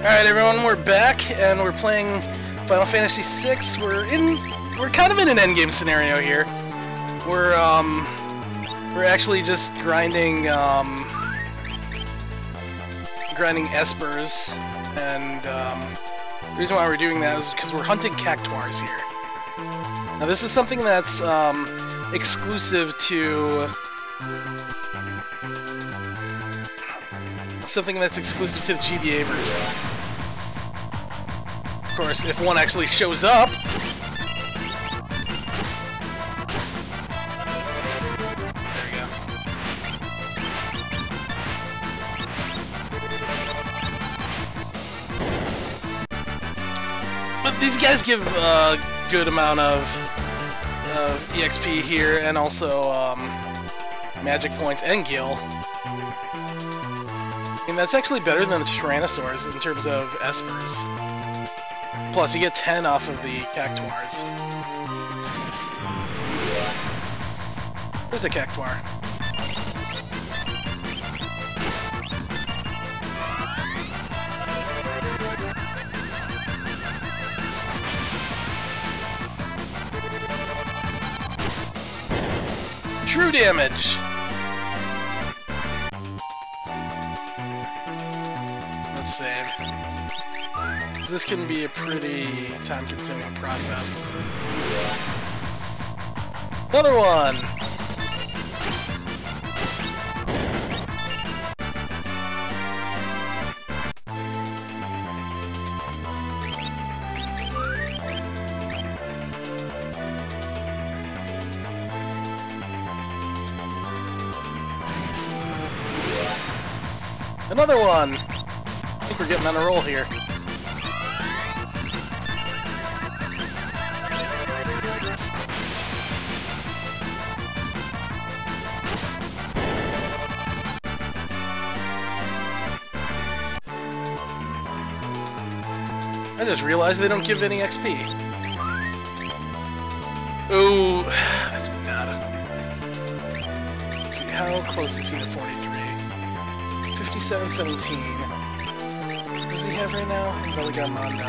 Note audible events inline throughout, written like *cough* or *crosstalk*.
Alright everyone, we're back and we're playing Final Fantasy VI. We're in we're kind of in an endgame scenario here. We're um we're actually just grinding um grinding espers and um the reason why we're doing that is because we're hunting cactuars here. Now this is something that's um exclusive to something that's exclusive to the GBA version. Of course, if one actually shows up... But these guys give a good amount of, of EXP here, and also um, magic points and gil. And that's actually better than the Tyrannosaurs in terms of espers. Plus, you get 10 off of the cactuars. There's a cactuar. True damage! Let's save. This can be a pretty time-consuming process. Another one! Another one! I think we're getting on a roll here. I just realized they don't give any XP. Ooh, that's bad. Let's see, how close is he to 43? 57, 17. What does he have right now? Valigarmanda.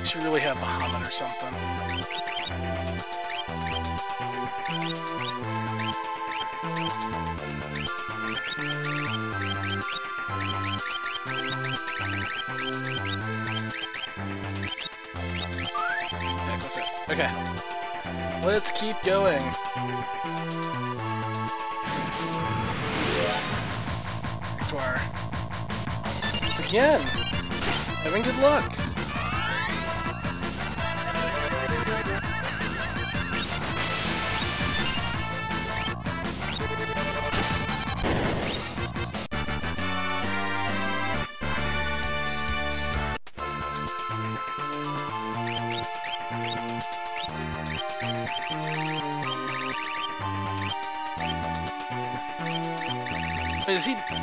Uh, should really have Bahamut or something. Okay. *laughs* Let's keep going. Victoire. Once again! Having good luck!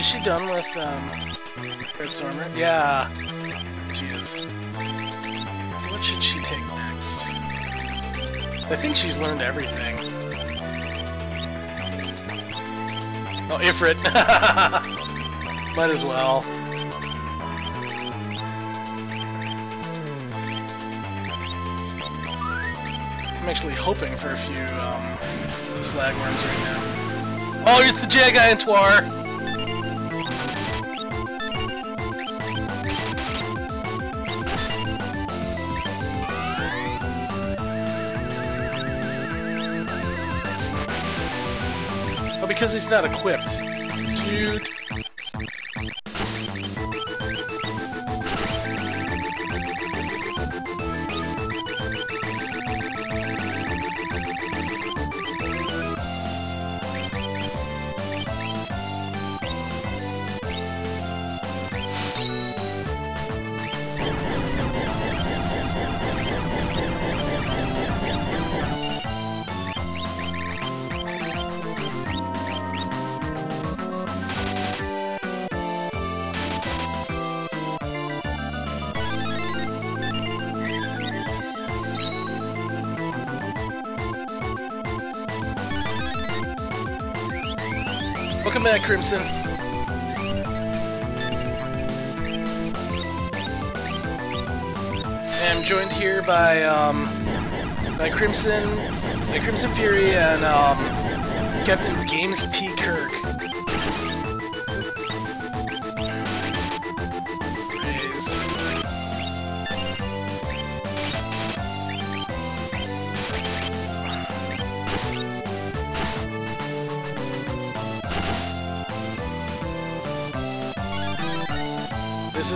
Is she done with um, Red Stormer? Yeah, she is. So what should she take next? I think she's learned everything. Oh, Ifrit. *laughs* Might as well. I'm actually hoping for a few um, slagworms right now. Oh, here's the Gigantuar! Because he's not equipped. Shoot. Crimson. And I'm joined here by, um, by Crimson, by Crimson Fury and, um, Captain Games T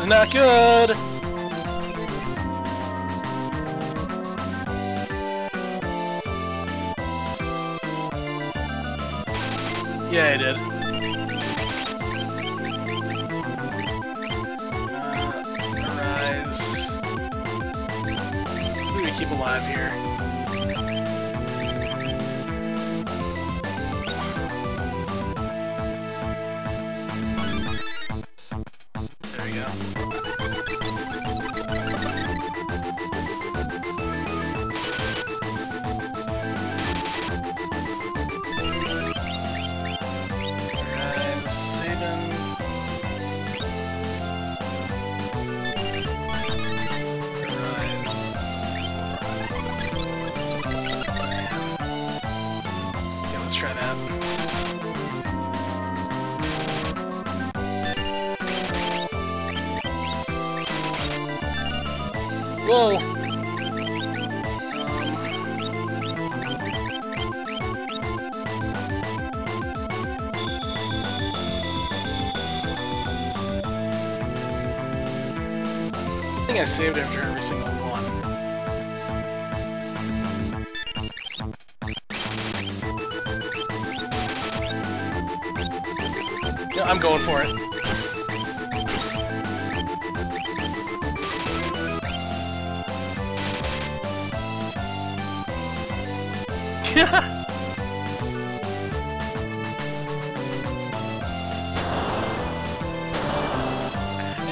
not good! Yeah, I did.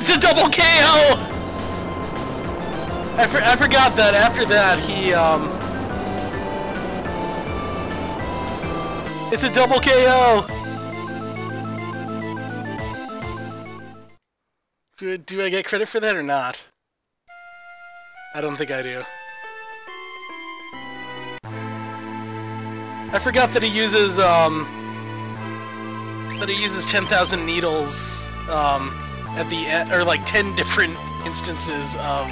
It's a double KO! I, for I forgot that after that he, um... It's a double KO! Do I, do I get credit for that or not? I don't think I do. I forgot that he uses, um... That he uses 10,000 needles, um, at the end, or like 10 different instances of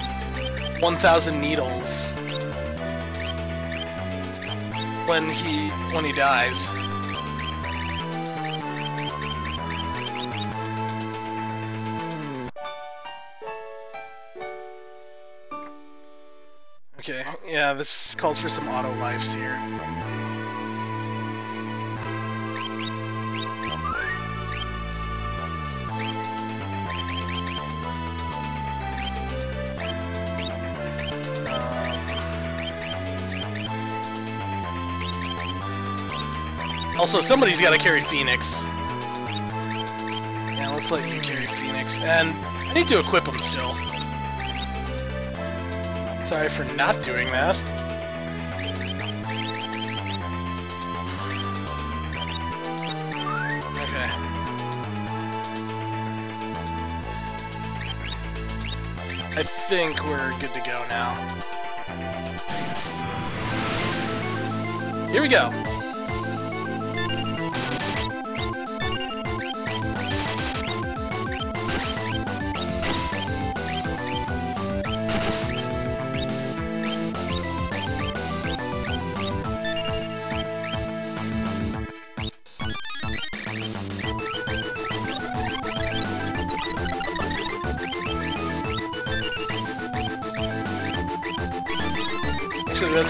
1,000 needles when he when he dies. Okay, yeah, this calls for some auto lives here. Also, somebody's got to carry Phoenix. Yeah, let's let you carry Phoenix. And I need to equip him still. Sorry for not doing that. Okay. I think we're good to go now. Here we go.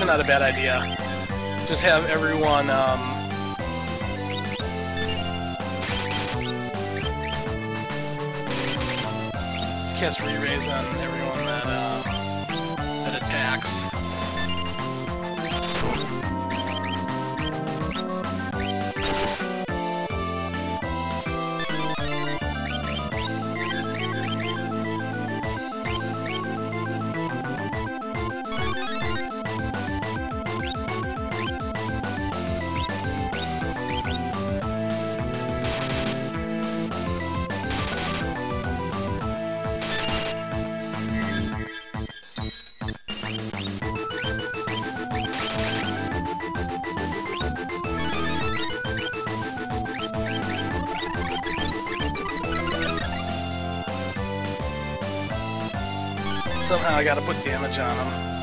Actually, not a bad idea. Just have everyone, um... Cast re-raise on everyone damage on him.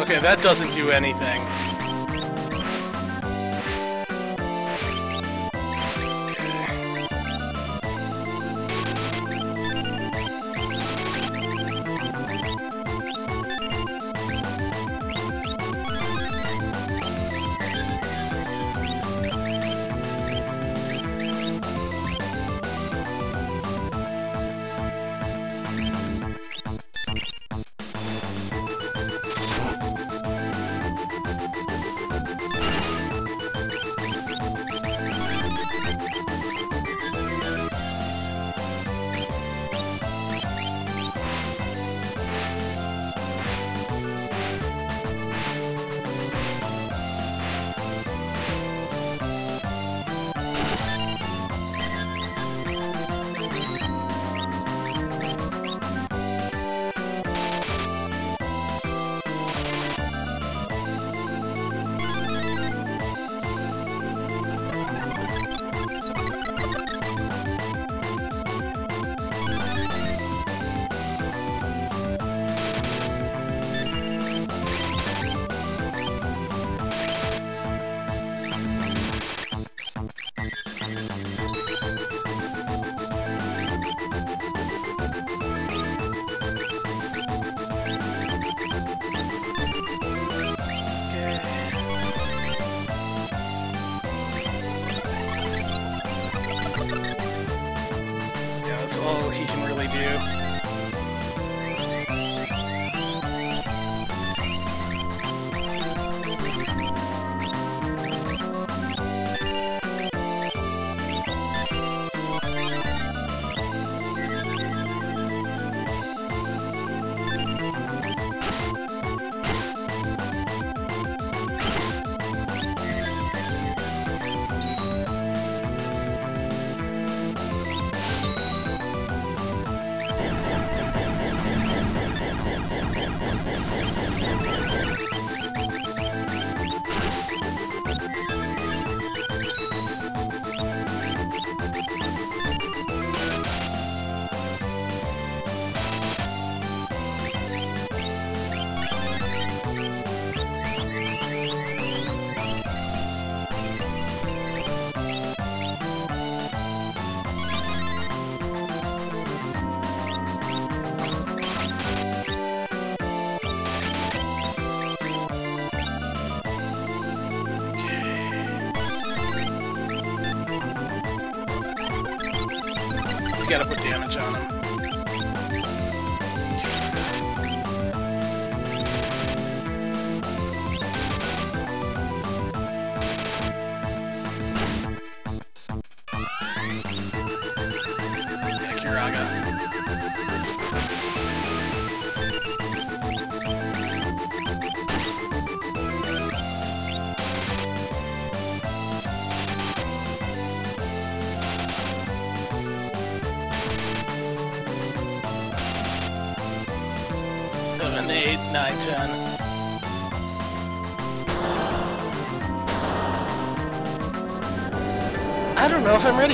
Okay, that doesn't do anything.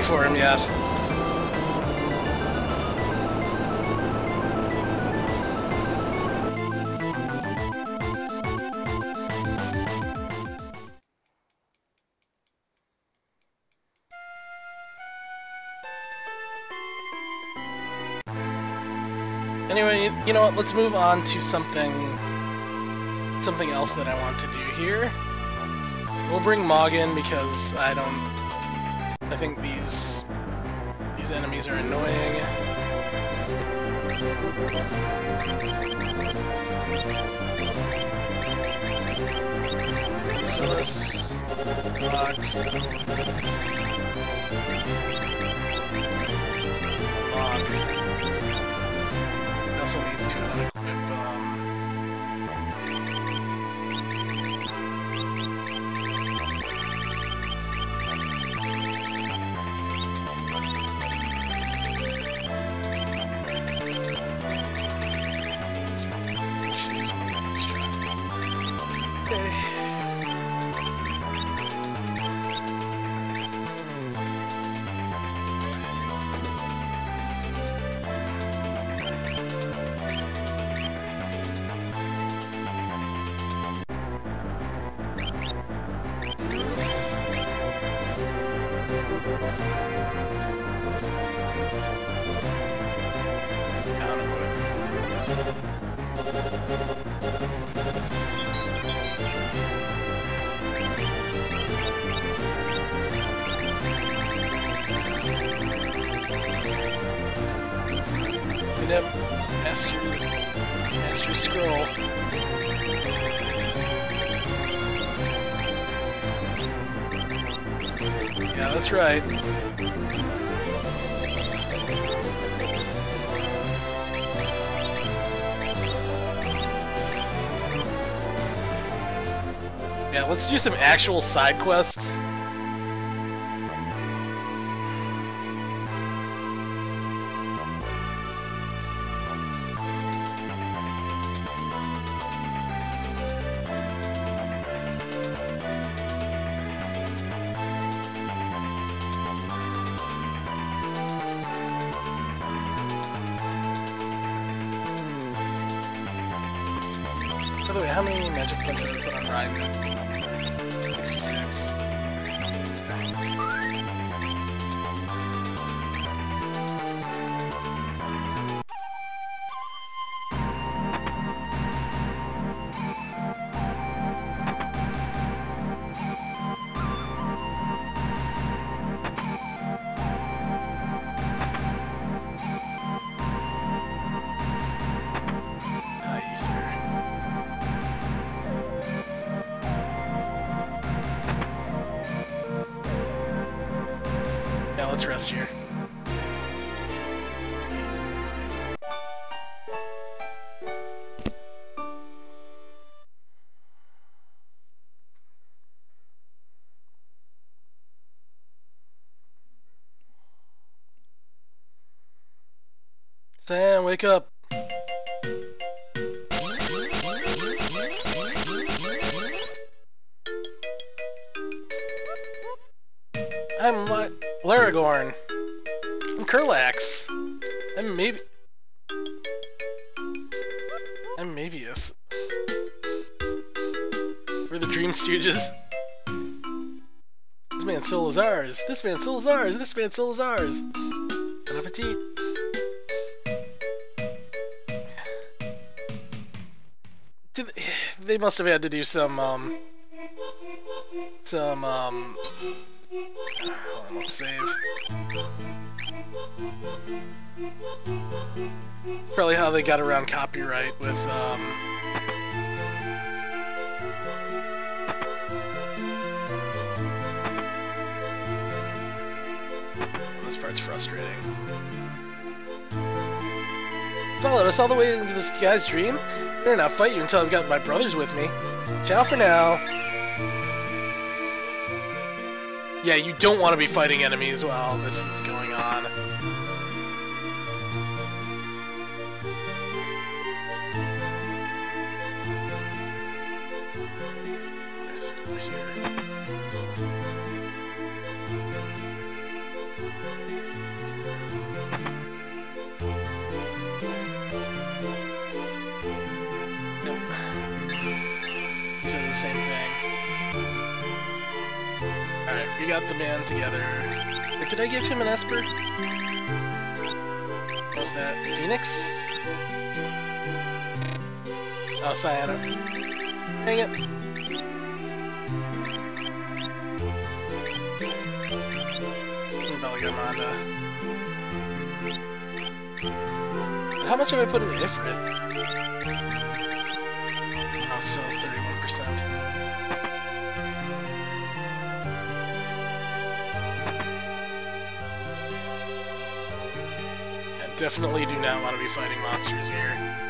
For him yet. Anyway, you know what? Let's move on to something something else that I want to do here. We'll bring Mog in because I don't I think these these enemies are annoying. I also need to unequip, um... actual side quests. Wake up. I'm La Laragorn. I'm Curlax. I'm maybe... I'm Moebius. We're the Dream Stooges. This man's soul is ours. This man's soul is ours. This man's soul is ours. Bon appetit. They must have had to do some, um, some, um, let's save. Probably how they got around copyright with, um, this part's frustrating. Followed us all the way into this guy's dream? Better not fight you until I've got my brothers with me. Ciao for now. Yeah, you don't want to be fighting enemies while this is Oh, Cyano. Dang it. Valigarmanda. Uh, how much have I put in the Ifrit? Oh, still 31%. I definitely do not want to be fighting monsters here.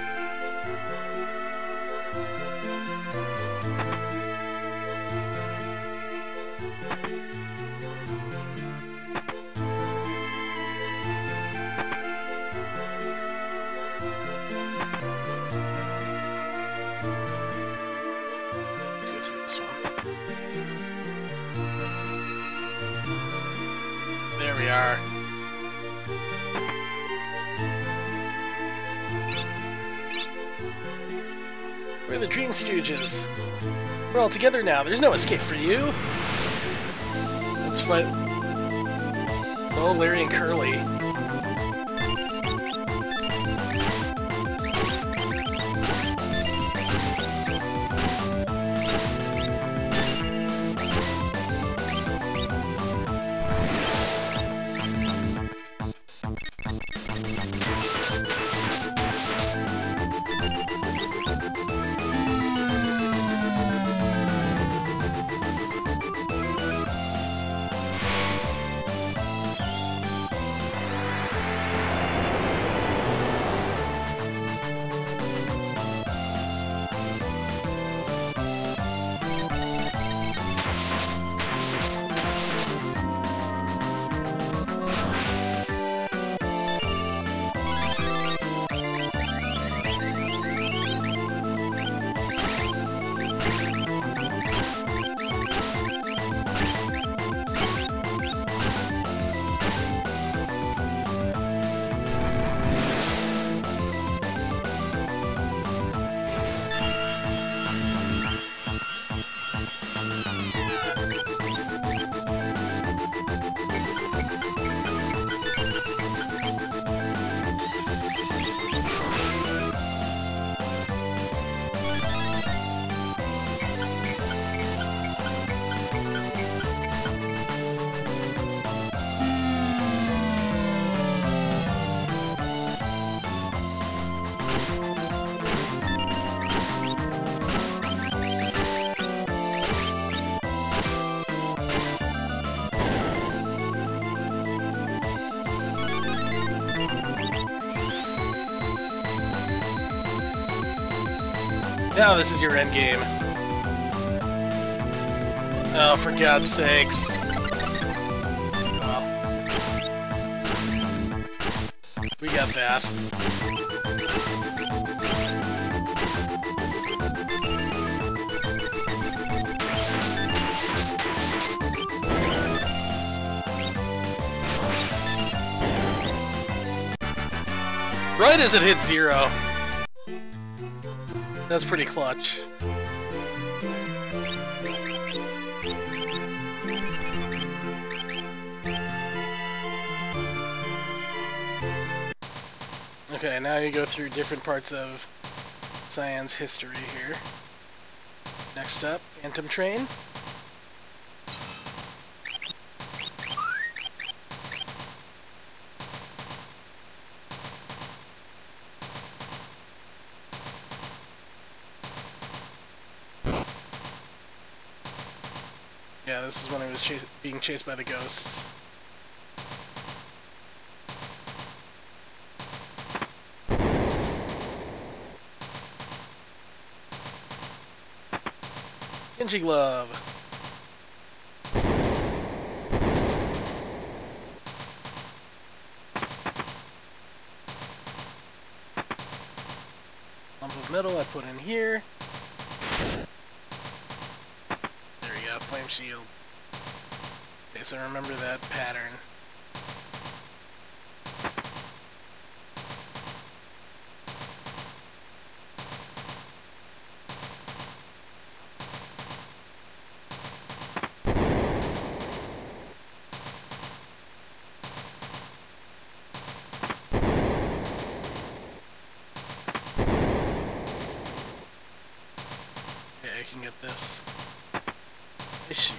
We're all together now. There's no escape for you. Let's fight. Oh, Larry and Curly. Now this is your end game. Oh, for God's sakes. We got that. Right as it hit zero. That's pretty clutch. Okay, now you go through different parts of Cyan's history here. Next up, Phantom Train. Yeah, this is when he was chas being chased by the ghosts. Genji Glove. Lump of metal I put in here. There we go, flame shield. Okay, so remember that pattern. Okay, I can get this. A shield.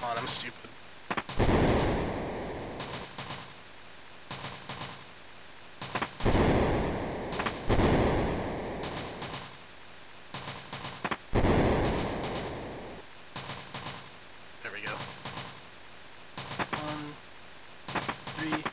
Come on, I'm stupid. There we go. One, three.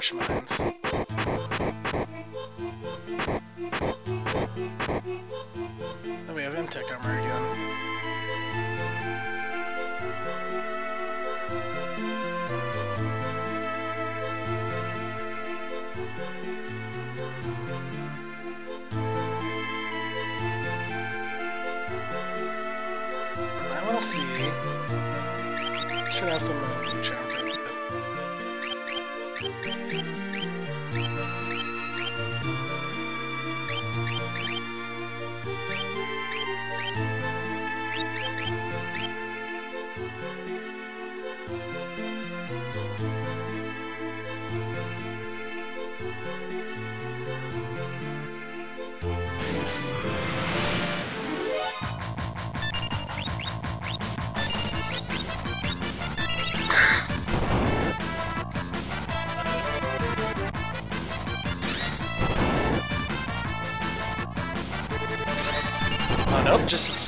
Now in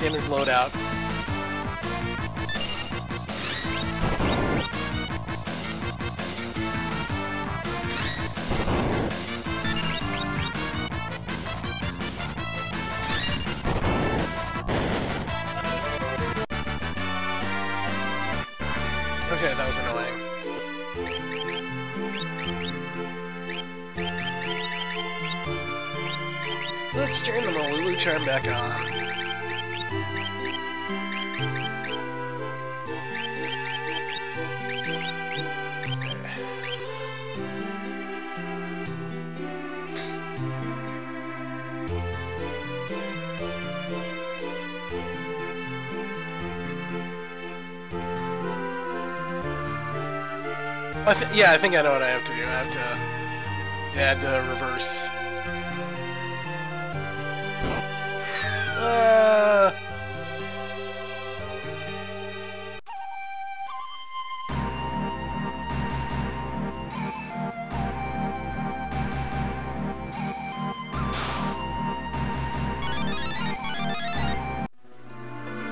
standard loadout. Okay, that was annoying. Let's turn the Malulu charm back on. Yeah, I think I know what I have to do. I have to add the reverse. Uh...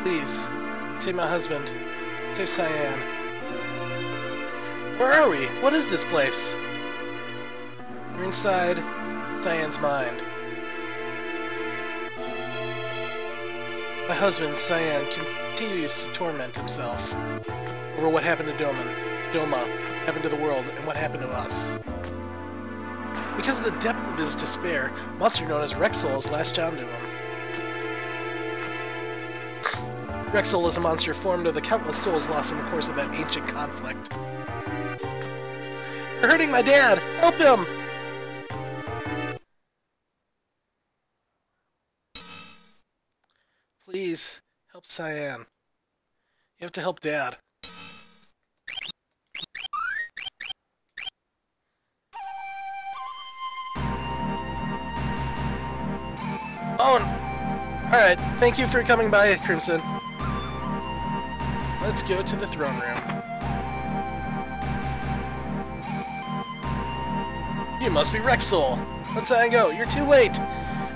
Please, save my husband. Save Cyan. What is this place? We're inside Cyan's mind. My husband, Cyan, continues to torment himself over what happened to Doman, Doma, happened to the world, and what happened to us. Because of the depth of his despair, monster known as Wrexsoul is lashed onto him. *sighs* Wrexsoul is a monster formed of the countless souls lost in the course of that ancient conflict. You're hurting my dad! Help him! Please, help Cyan. You have to help Dad. Oh, alright. Thank you for coming by, Crimson. Let's go to the throne room. You must be Wrexsoul. Let Cyan go. You're too late.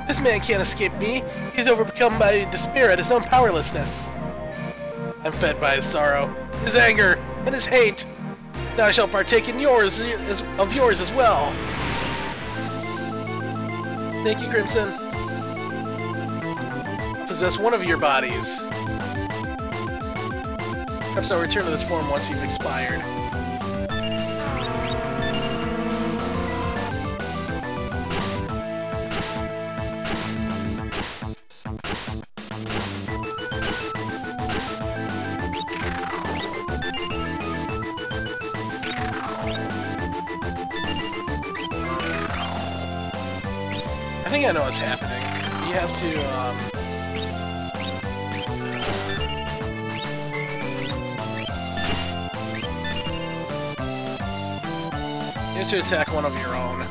This man can't escape me. He's overcome by despair at his own powerlessness. I'm fed by his sorrow, his anger, and his hate. Now I shall partake in yours as, of yours as well. Thank you, Crimson. Possess one of your bodies. Perhaps I'll return to this form once you've expired. Of your own,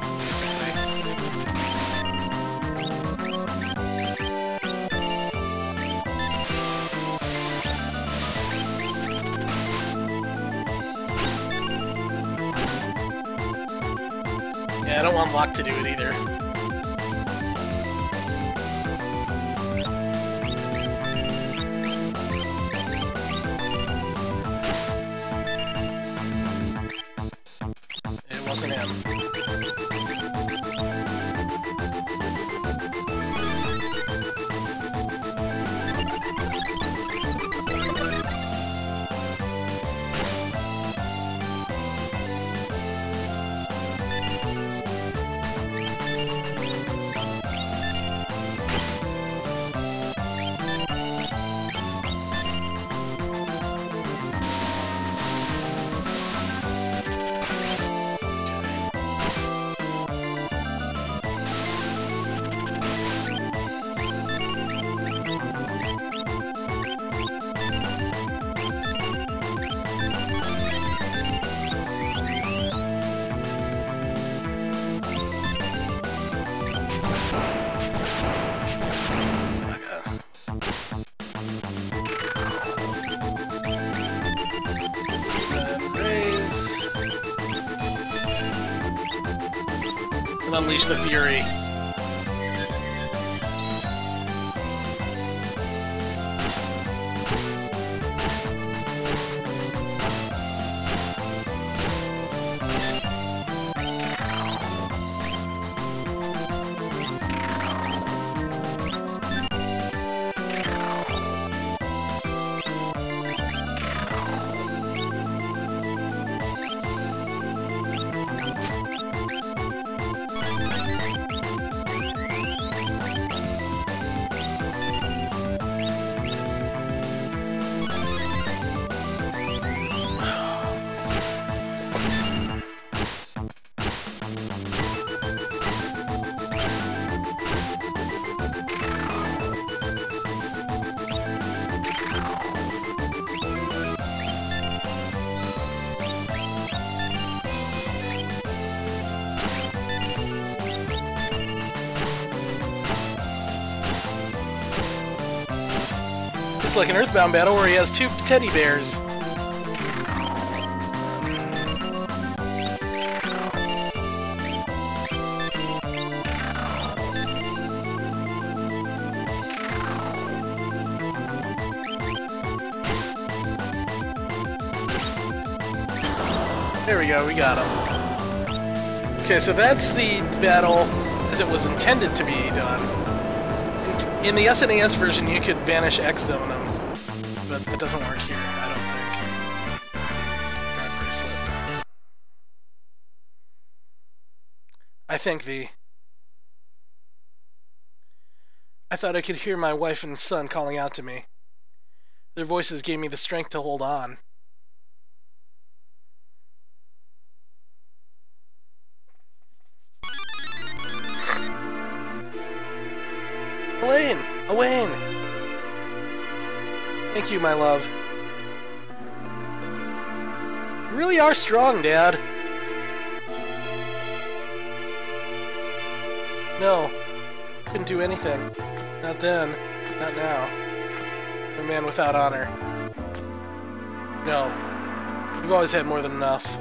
It's like an Earthbound battle where he has two teddy bears. There we go, we got him. Okay, so that's the battle as it was intended to be done. In the SNES version, you could vanish X them, doesn't work here, I don't think. I think the. I thought I could hear my wife and son calling out to me. Their voices gave me the strength to hold on. Elaine! Elaine! Thank you, my love. You really are strong, Dad. No. Couldn't do anything. Not then. Not now. A man without honor. No. You've always had more than enough.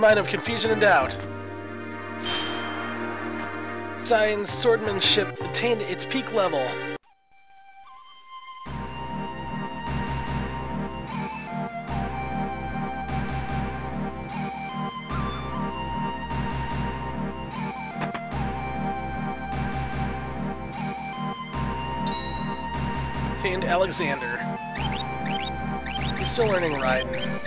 Mind of confusion and doubt. Science swordmanship attained its peak level. Attained Alexander. He's still learning Raiden.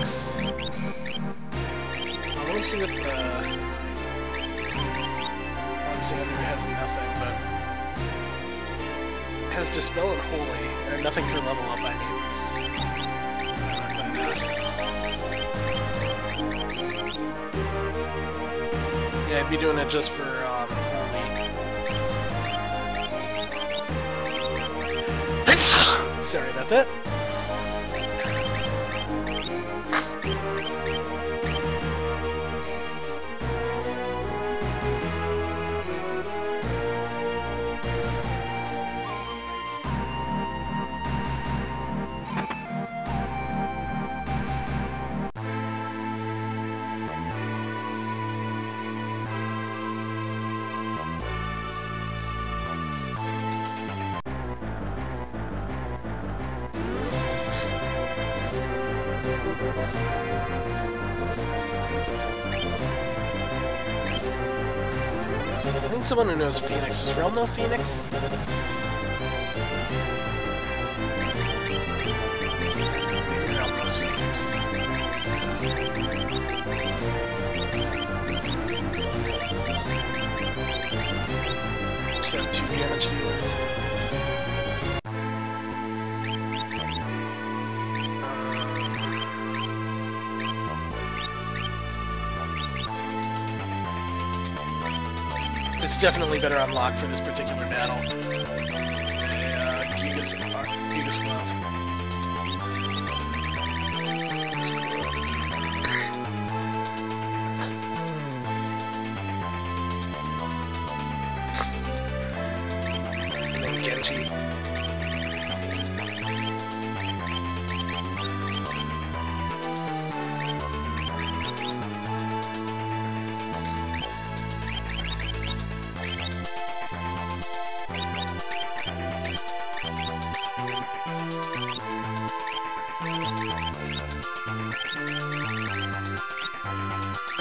Uh, let me see what the... Alexander has nothing, but... Has Dispel and Holy, or nothing for level up, I mean. Yeah, I'd be doing it just for, um, *coughs* Sorry about that. Someone who knows Phoenix. Does Relm know Phoenix? Definitely better unlocked for this particular battle. Uh, Gigas, uh, Gigaslav.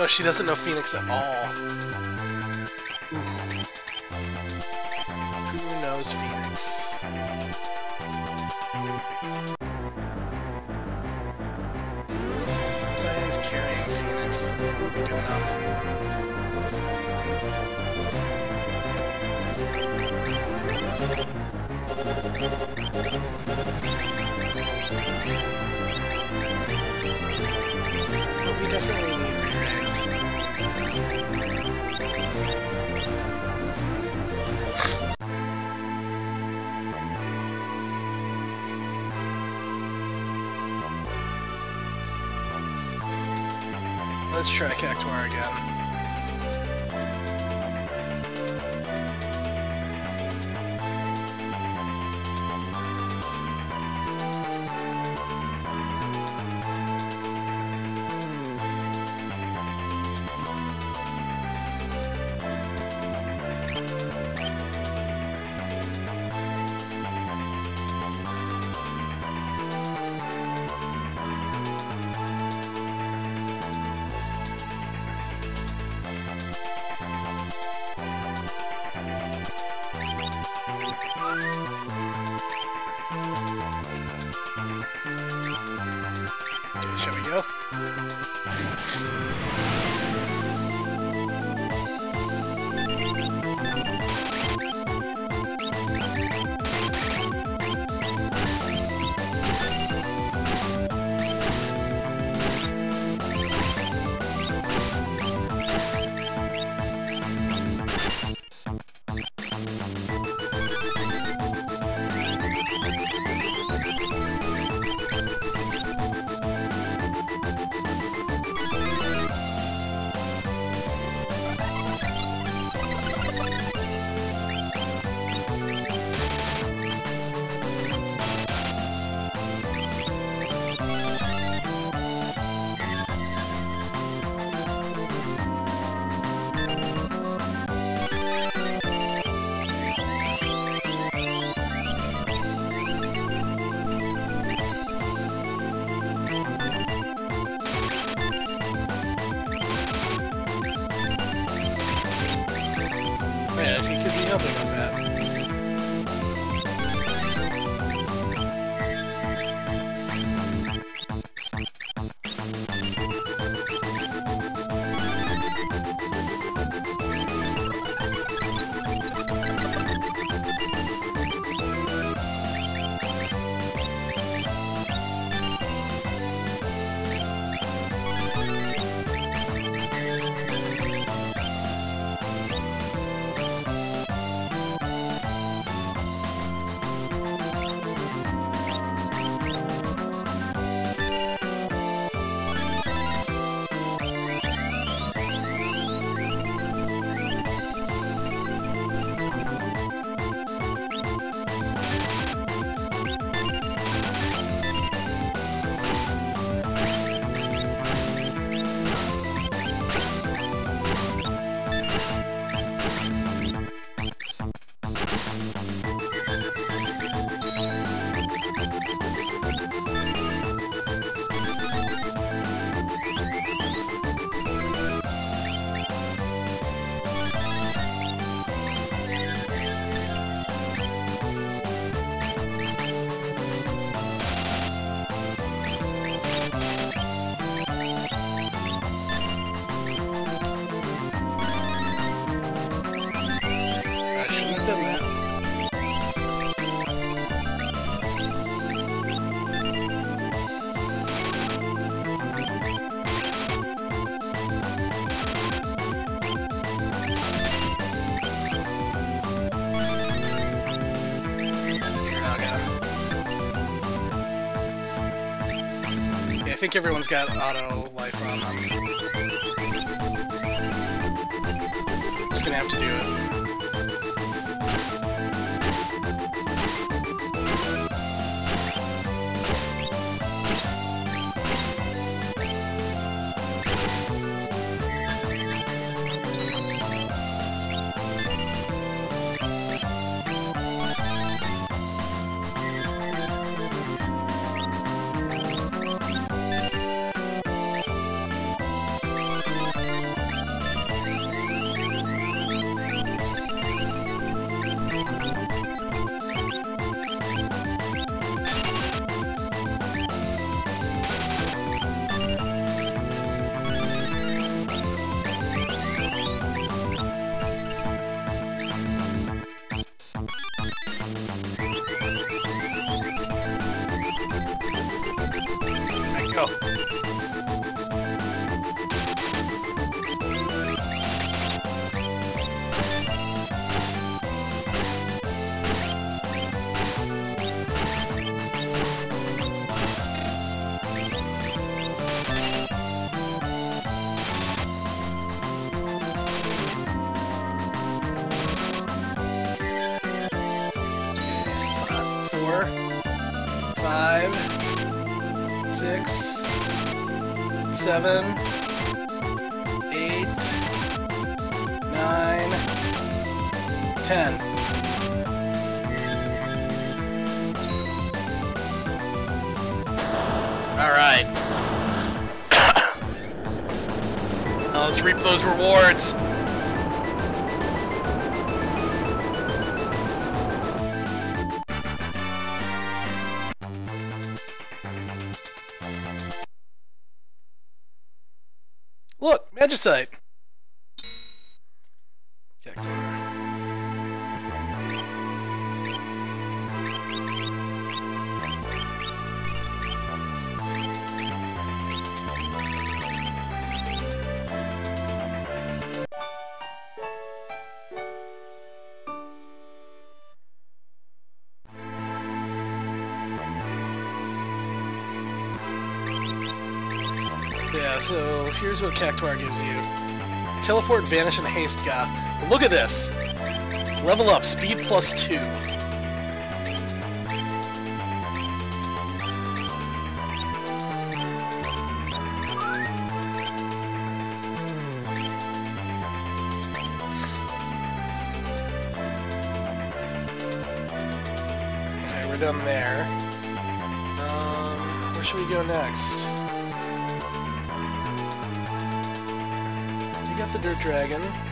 She doesn't know Phoenix at all. Try Cactuar again. Think everyone's got auto life on them. Just gonna have to do it. Seven, Vanish, and Haste Ga. Look at this! Level up, speed plus 2. Okay, we're done there. Um, where should we go next? Got Dragon.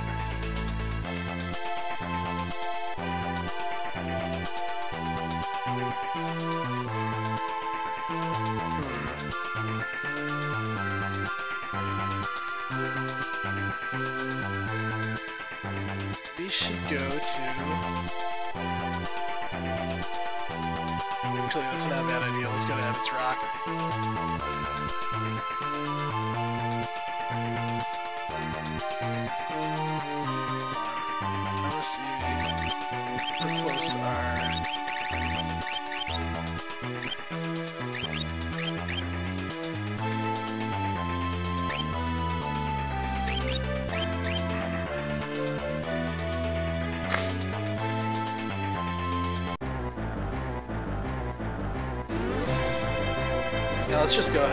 Just go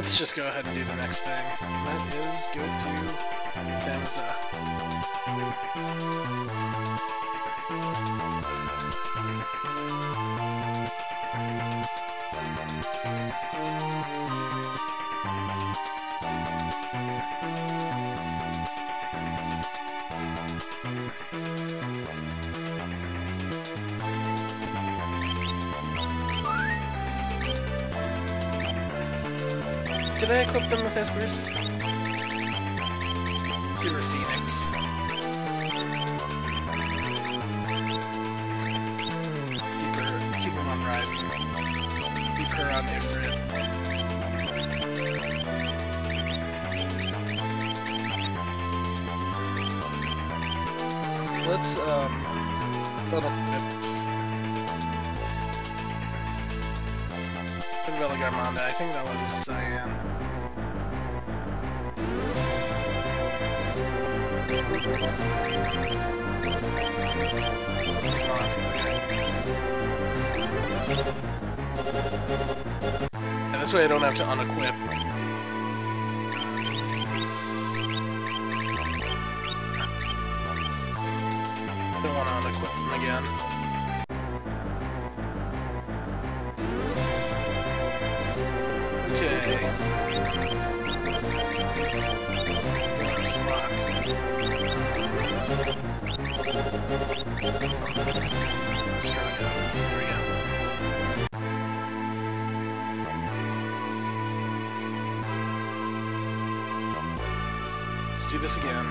let's just go ahead and do the next thing. That is go to Did I equip them with Espers? Give her Phoenix. Keep her, keep him on Riven. Keep her on Ifrit. Let's, um, little Garmonda, I think that was Cyan. Yeah, this way I don't have to unequip. This again.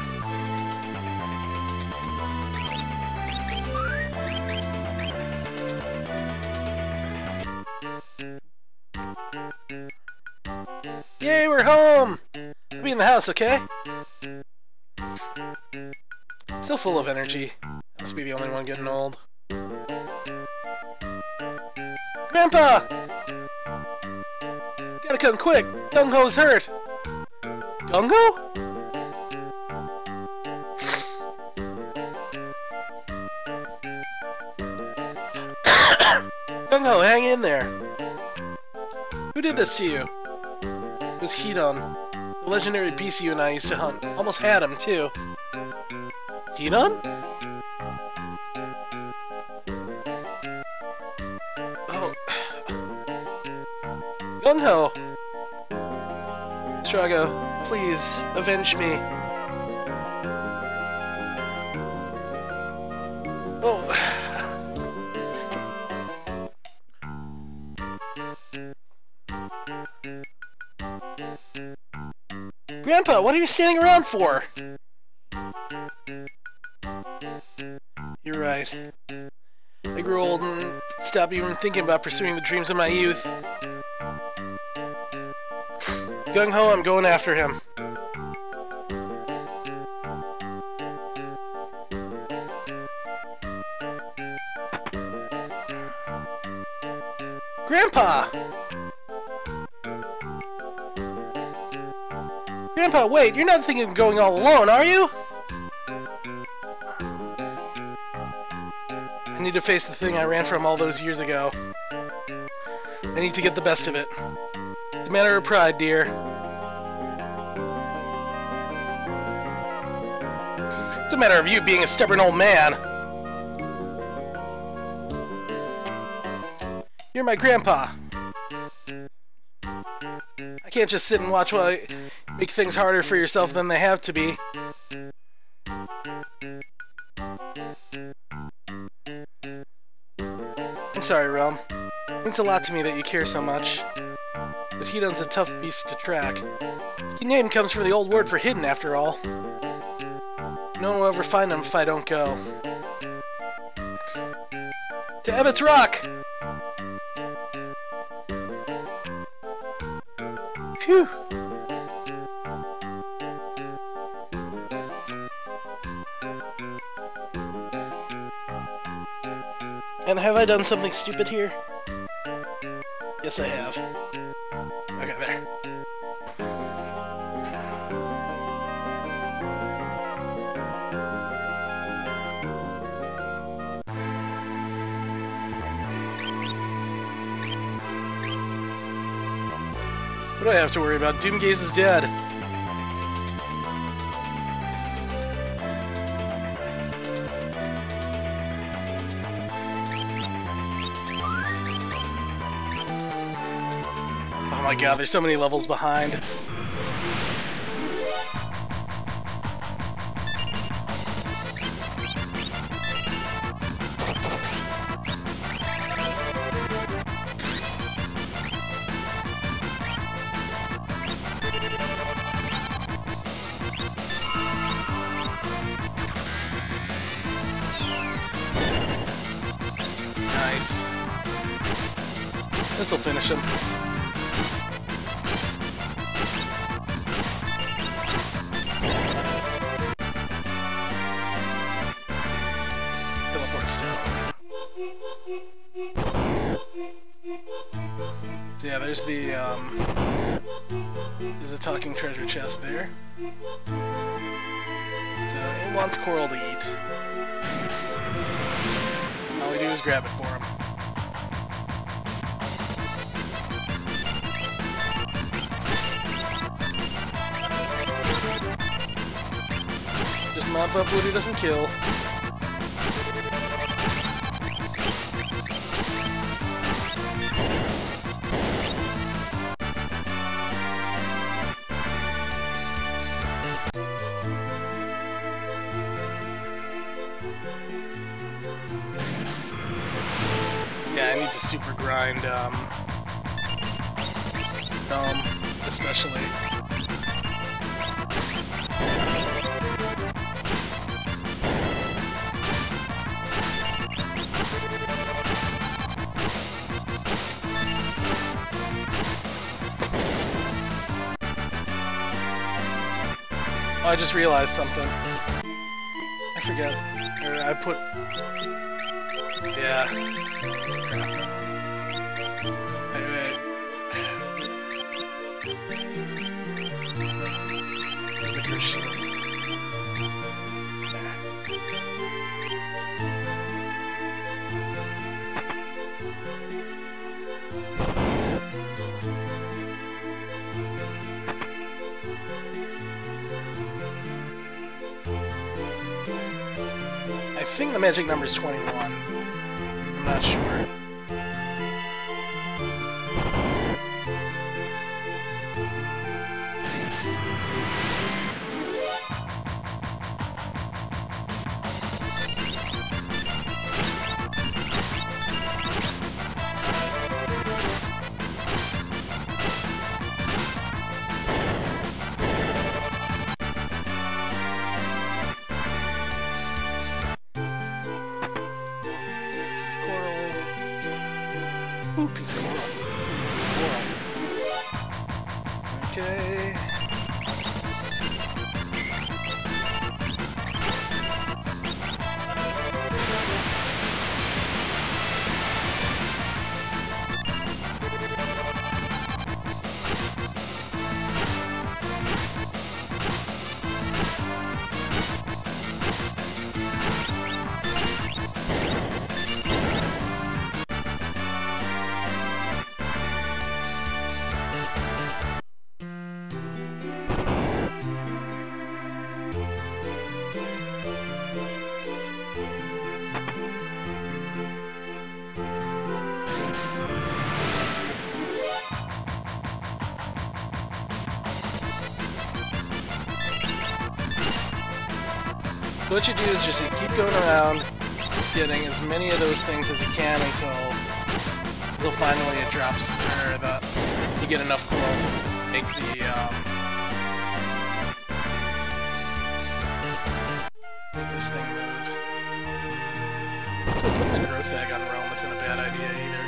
Yay, we're home! I'll be in the house, okay? Still full of energy. Must be the only one getting old. Grandpa! Gotta come quick! Gung Ho's hurt! Gung Ho? Was Hidon, the legendary beast you and I used to hunt. Almost had him, too. Hidon? Oh. *sighs* Gung Ho! Strago, please, avenge me. Grandpa, what are you standing around for? You're right. I grew old and stopped even thinking about pursuing the dreams of my youth. *sighs* Gung ho, I'm going after him. Grandpa! Grandpa, wait, you're not thinking of going all alone, are you? I need to face the thing I ran from all those years ago. I need to get the best of it. It's a matter of pride, dear. It's a matter of you being a stubborn old man. You're my grandpa. I can't just sit and watch while I make things harder for yourself than they have to be. I'm sorry, Relm. It means a lot to me that you care so much. But Hidon's a tough beast to track. His name comes from the old word for hidden, after all. No one will ever find him if I don't go. To Ebot's Rock! have I done something stupid here? Yes, I have. Okay, there. What do I have to worry about? Doomgaze is dead. My god, there's so many levels behind. Is grab it for him. Just mop up what he doesn't kill. Just realized something. I forget. Or I put... Yeah. Magic number is 21. I'm not sure. What you do is just you keep going around, getting as many of those things as you can until until finally it drops, or the you get enough coral to make the um, this thing move. So putting a growth egg on Relm isn't a bad idea either.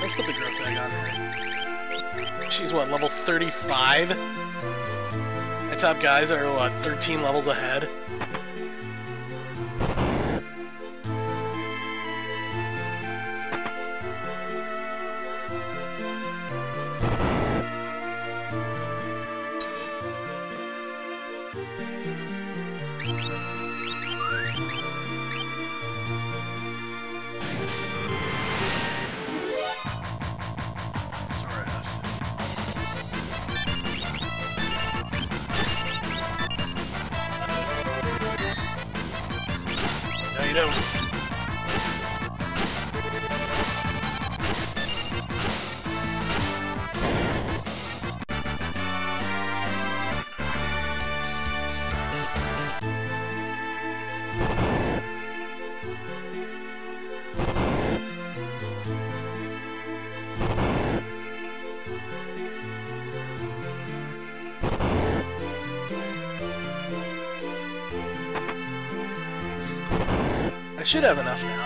Let's put the growth egg on her. She's what, level 35? My top guys are what, 13 levels ahead? Should have enough now.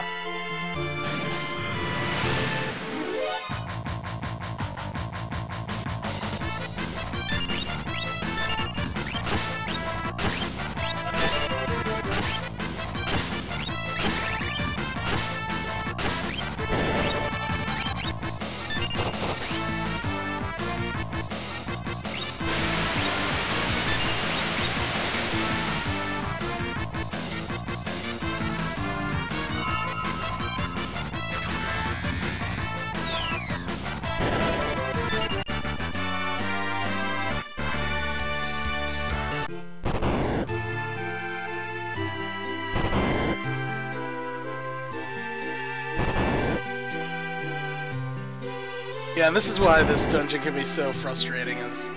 And this is why this dungeon can be so frustrating, is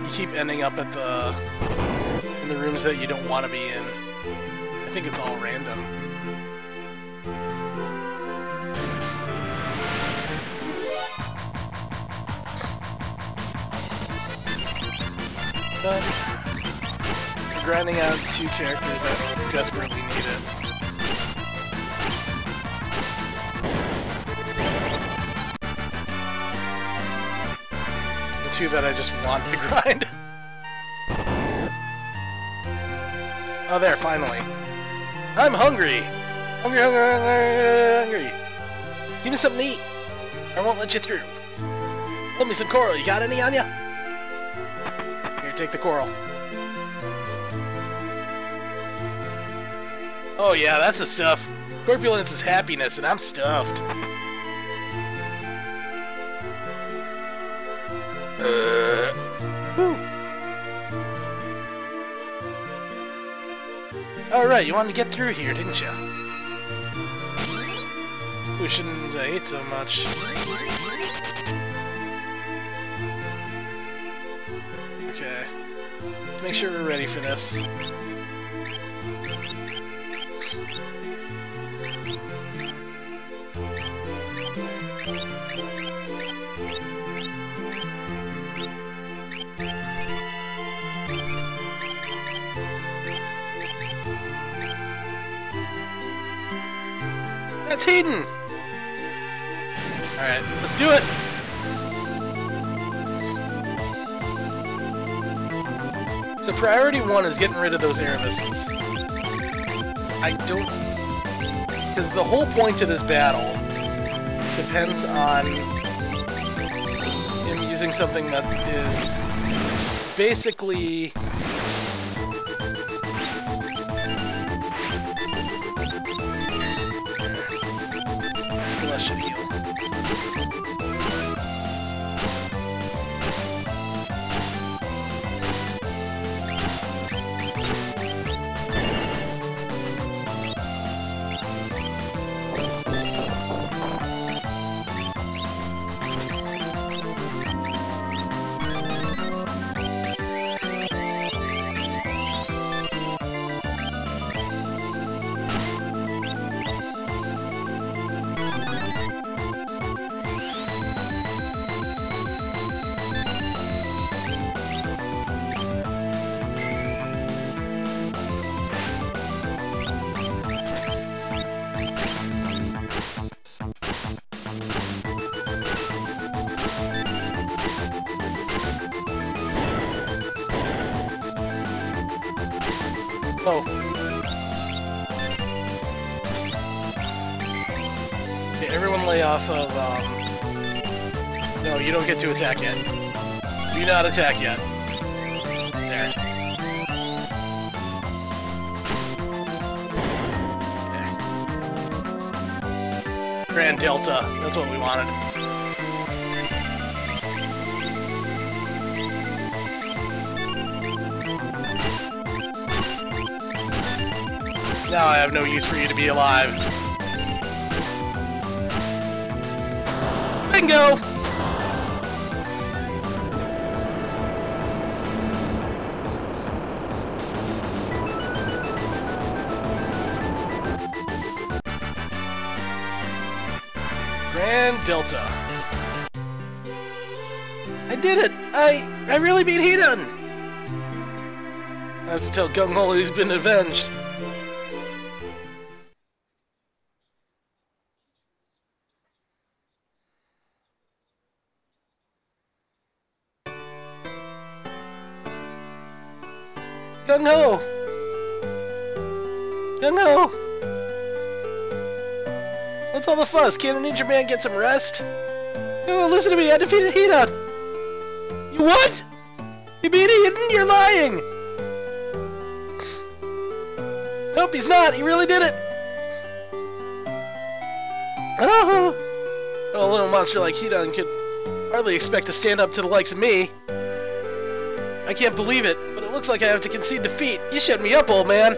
you keep ending up at the in the rooms that you don't want to be in. I think it's all random. But grinding out two characters that desperately need it. Two that I just want to *laughs* grind. Oh, there, finally. I'm hungry! Hungry, hungry, hungry, hungry! Give me something to eat! I won't let you through. Let me some coral. You got any on ya? Here, take the coral. Oh yeah, that's the stuff. Corpulence is happiness, and I'm stuffed. Alright, you wanted to get through here, didn't you? We shouldn't uh, eat so much. Okay. Make sure we're ready for this. So priority one is getting rid of those Aravises. I don't... Because the whole point to this battle depends on him using something that is basically... not attack yet. There. Grand Delta. That's what we wanted. Now I have no use for you to be alive. Bingo! Tell Gung Ho he's been avenged. Gung Ho! Gung Ho! What's all the fuss? Can't a ninja man get some rest? Oh, listen to me, I defeated Hidon! You what? You beat Hidon? You're lying! Nope, he's not. He really did it. Oh, well, a little monster like Hidon could hardly expect to stand up to the likes of me. I can't believe it, but it looks like I have to concede defeat. You shut me up, old man.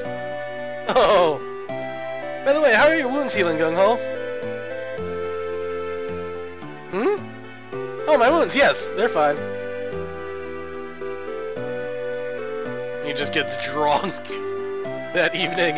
Oh. By the way, how are your wounds healing, Gung Ho? Hmm? Oh, my wounds, yes, they're fine. He just gets *laughs* drunk *laughs* that evening.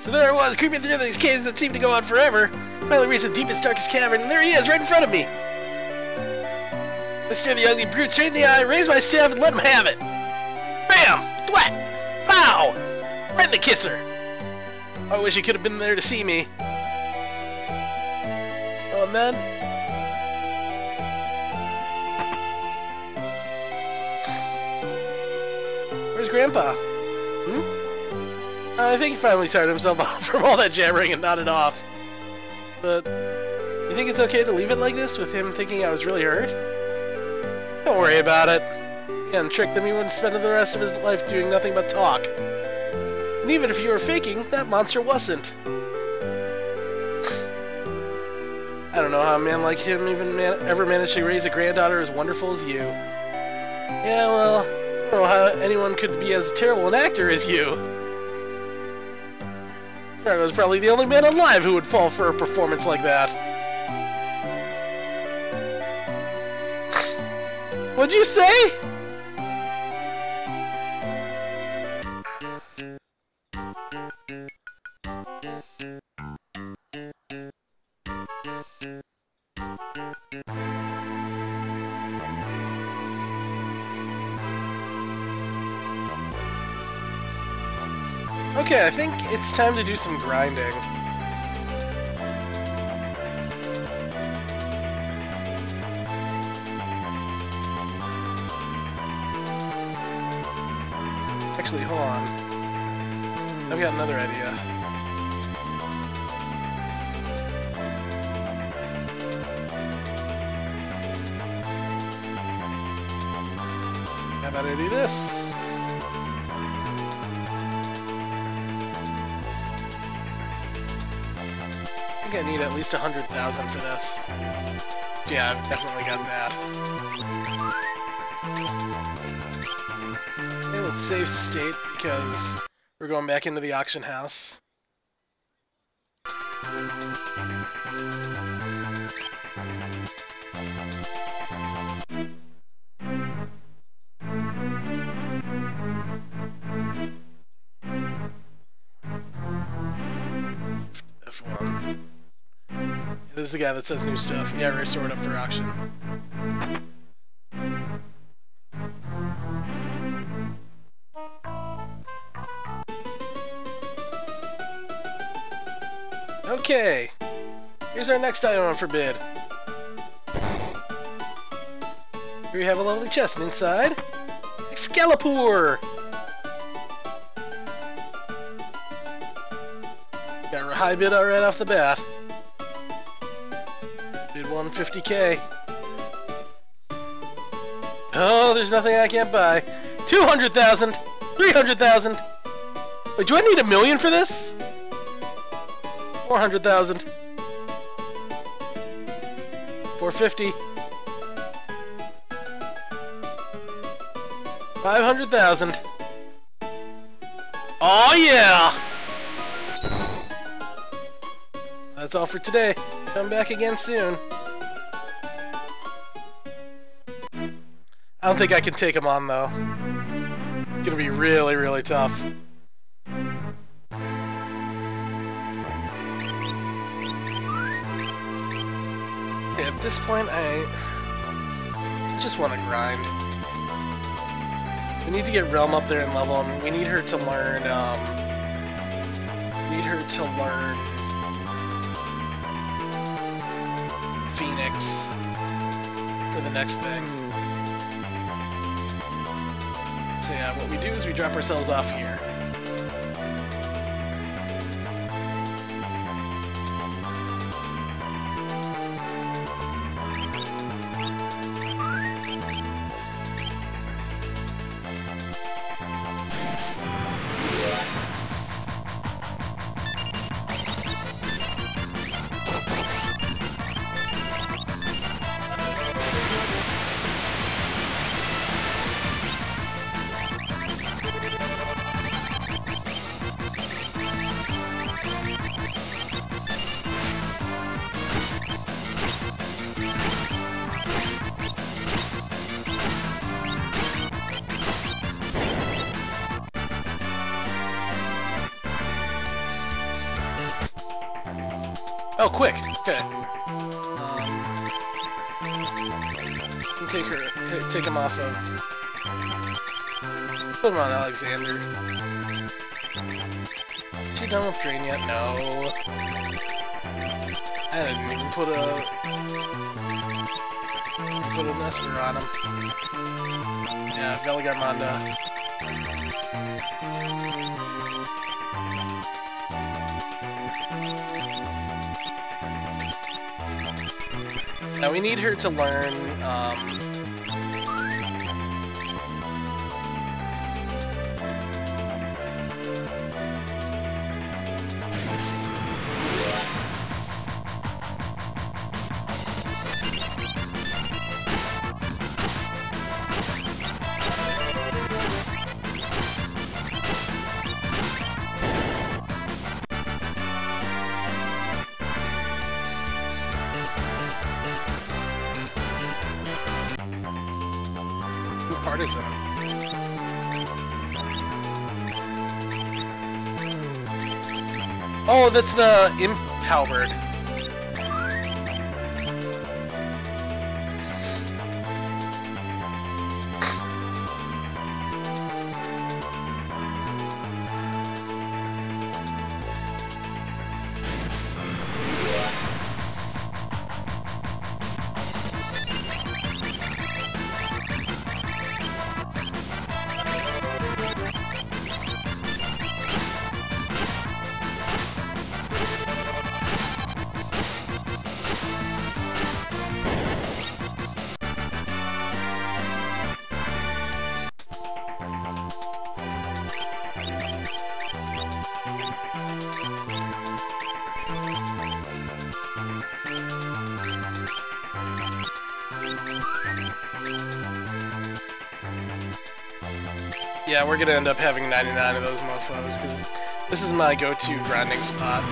So there I was, creeping through these caves that seemed to go on forever. Finally reached the deepest, darkest cavern, and there he is, right in front of me! I stare the ugly brute straight in the eye, raise my staff, and let him have it! Bam! Thwack! Pow! Right in the kisser! I wish he could have been there to see me. Oh, and then... Grandpa? Hmm? I think he finally tired himself *laughs* out from all that jabbering and nodded off. But, you think it's okay to leave it like this, with him thinking I was really hurt? Don't worry about it. Again, tricked him, he wouldn't spend the rest of his life doing nothing but talk. And even if you were faking, that monster wasn't. *sighs* I don't know how a man like him even man ever managed to raise a granddaughter as wonderful as you. Yeah, well, don't know how anyone could be as terrible an actor as you. I was probably the only man alive who would fall for a performance like that. What'd you say? I think it's time to do some grinding. Actually, hold on. I've got another idea. How about I do this? Least 100,000 for this. Yeah, I've definitely got that. Okay, let's save state because we're going back into the auction house. Is the guy that says new stuff. Yeah, we're stored up for auction. Okay. Here's our next item on Forbid. Here we have a lovely chest, and inside, Excalibur! Got a high bid right off the bat. Bid 150k. Oh, there's nothing I can't buy. 200,000! 300,000! Wait, do I need a million for this? 400,000. 450. 500,000. Oh yeah! That's all for today. Come back again soon. I don't think I can take him on, though. It's gonna be really, really tough. Yeah, at this point, I just want to grind. We need to get Relm up there and level him. We need her to learn, um... need her to learn... Phoenix for the next thing. So yeah, what we do is we drop ourselves off here. Off of. Put him on Alexander. Is she done with Drain yet? No. I didn't even put a put a Esper on him. Yeah, Valigarmanda. Now we need her to learn, um... That's the Imp we're gonna end up having 99 of those mofos, because this is my go-to grinding spot.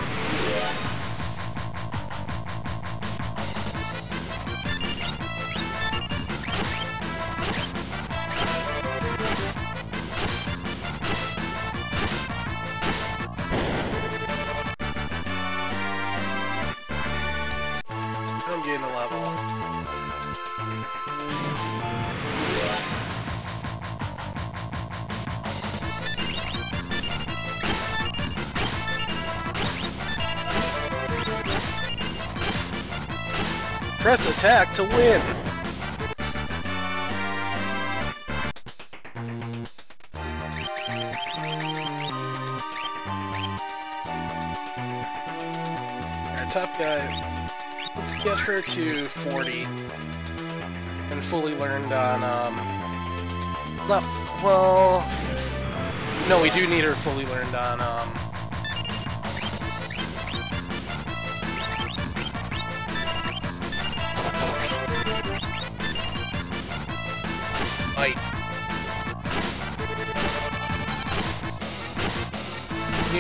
Press attack to win. Our top guy. Let's get her to 40. And fully learned on, um... Well... No, we do need her fully learned on, um...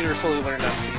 her fully learned on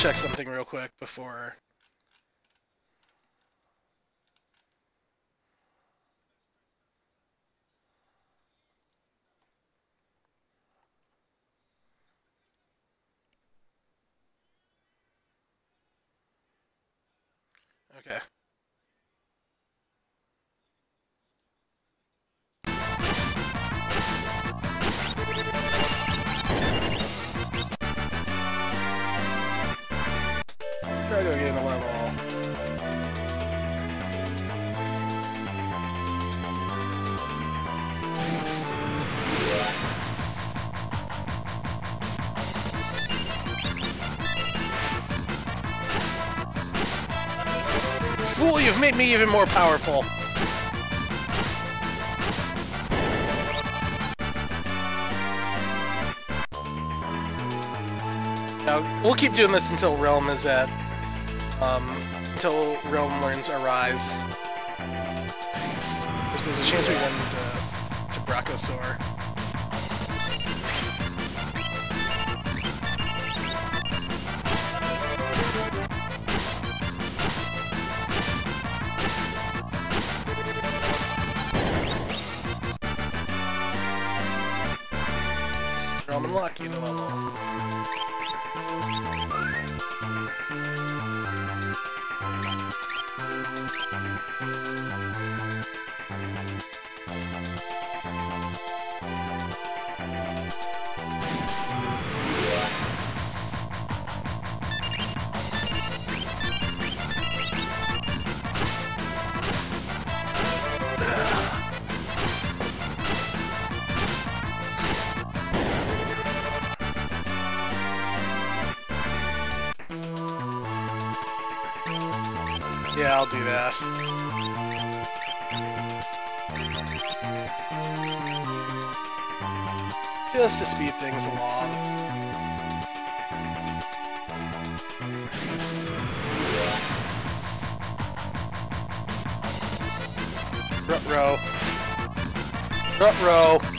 check something real quick before. Made me even more powerful. Now, we'll keep doing this until Relm is at, um, until Relm learns Arise. Because there's a chance we run into to Brachiosaur. Yeah, I'll do that. Just to speed things along. Rut-row. Rut-row. There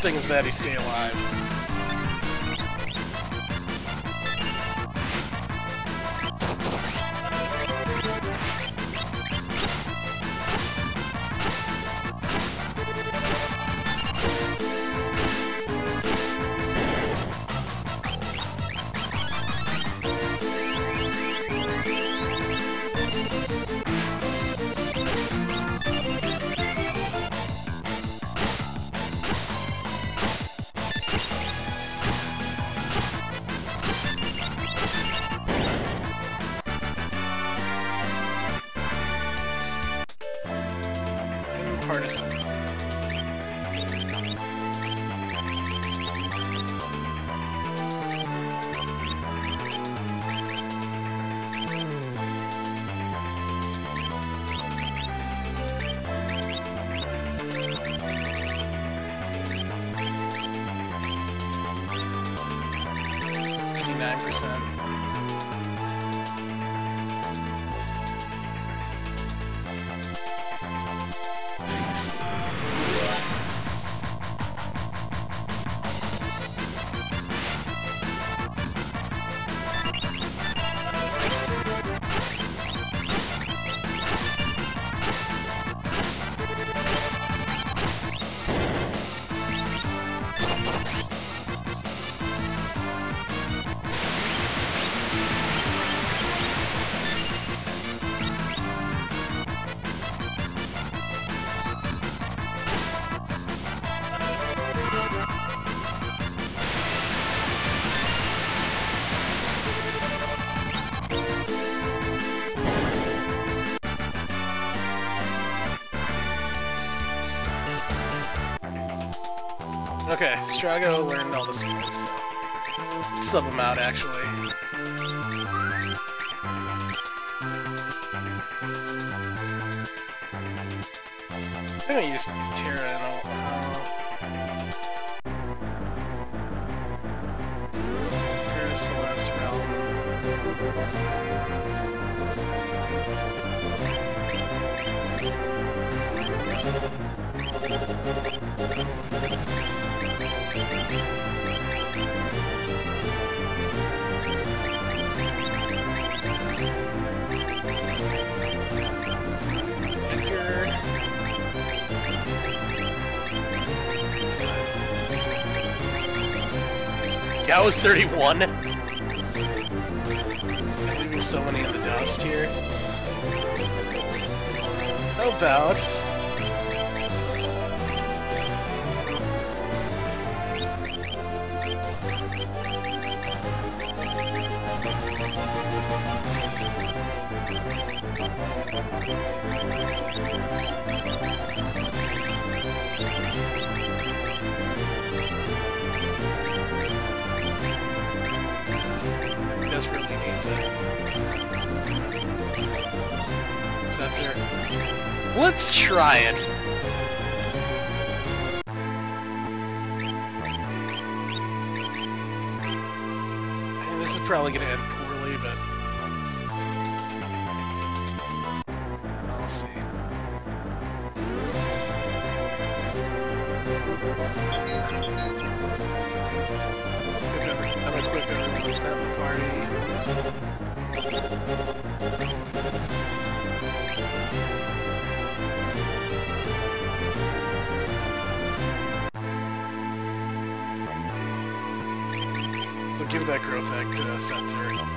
thing is that he stay alive. Okay, Strago learned all the skills, so sub him out actually. I'm gonna use That was 31? I'm leaving so many in the dust here. How about... Let's try it. And this is probably gonna end give that growth to the uh, sensor.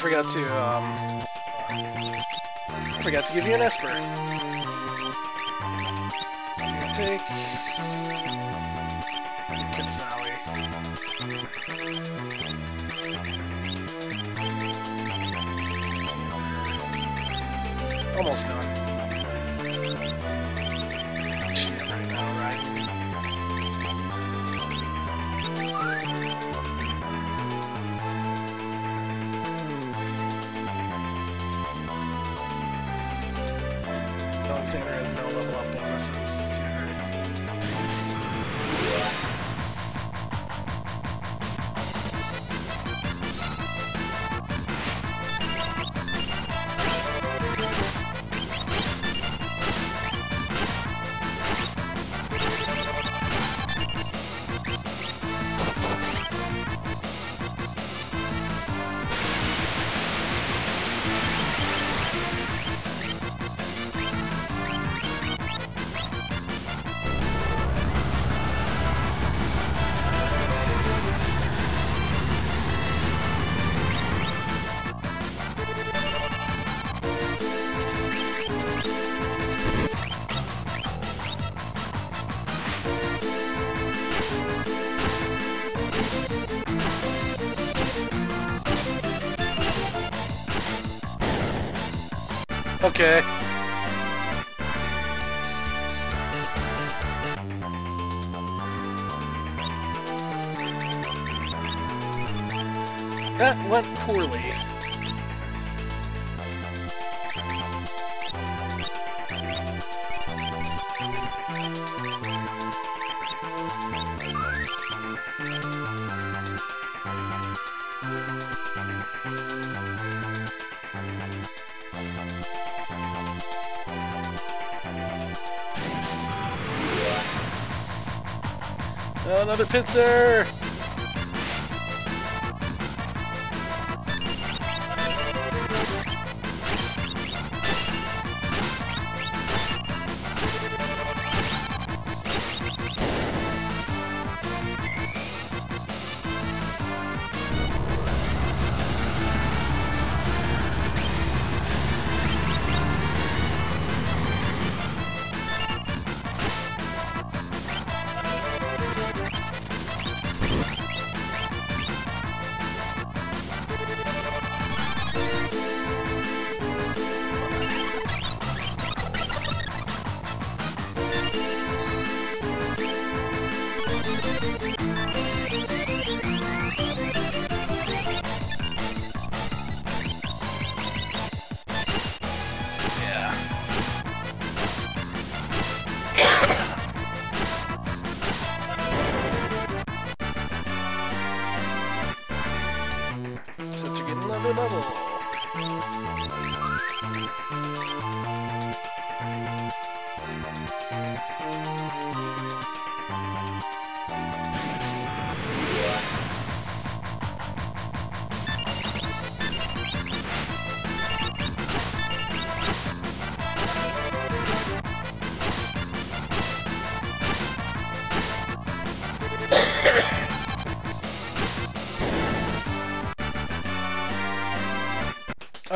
I forgot to, um... I forgot to give you an Esper. Another pincer!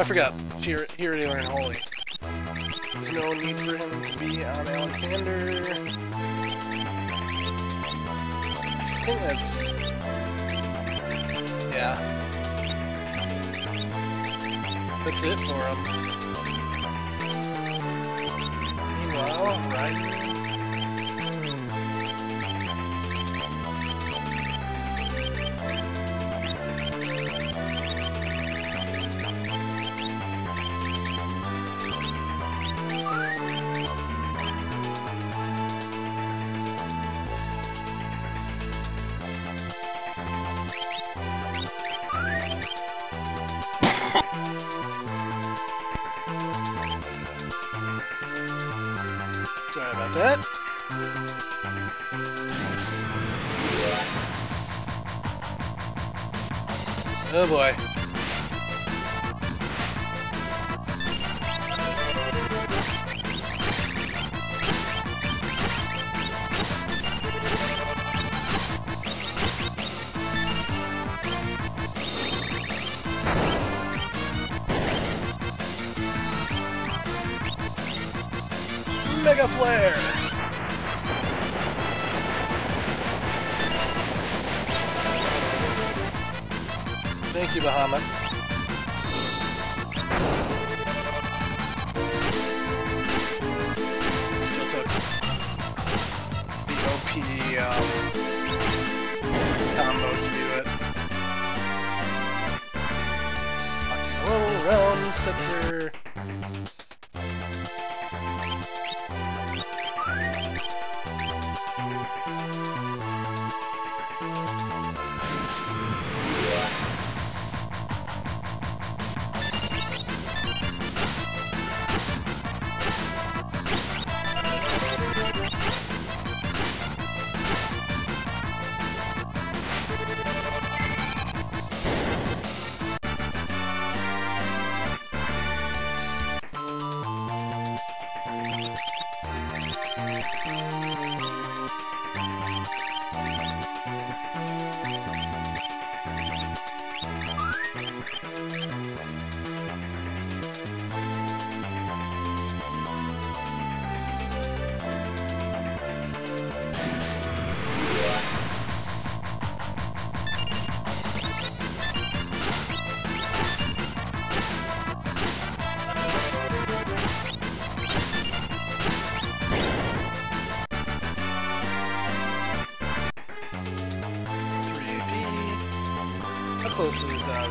I forgot. Here, here at Alien Holy. There's no need for him to be on Alexander. I think that's... Yeah. That's it for him.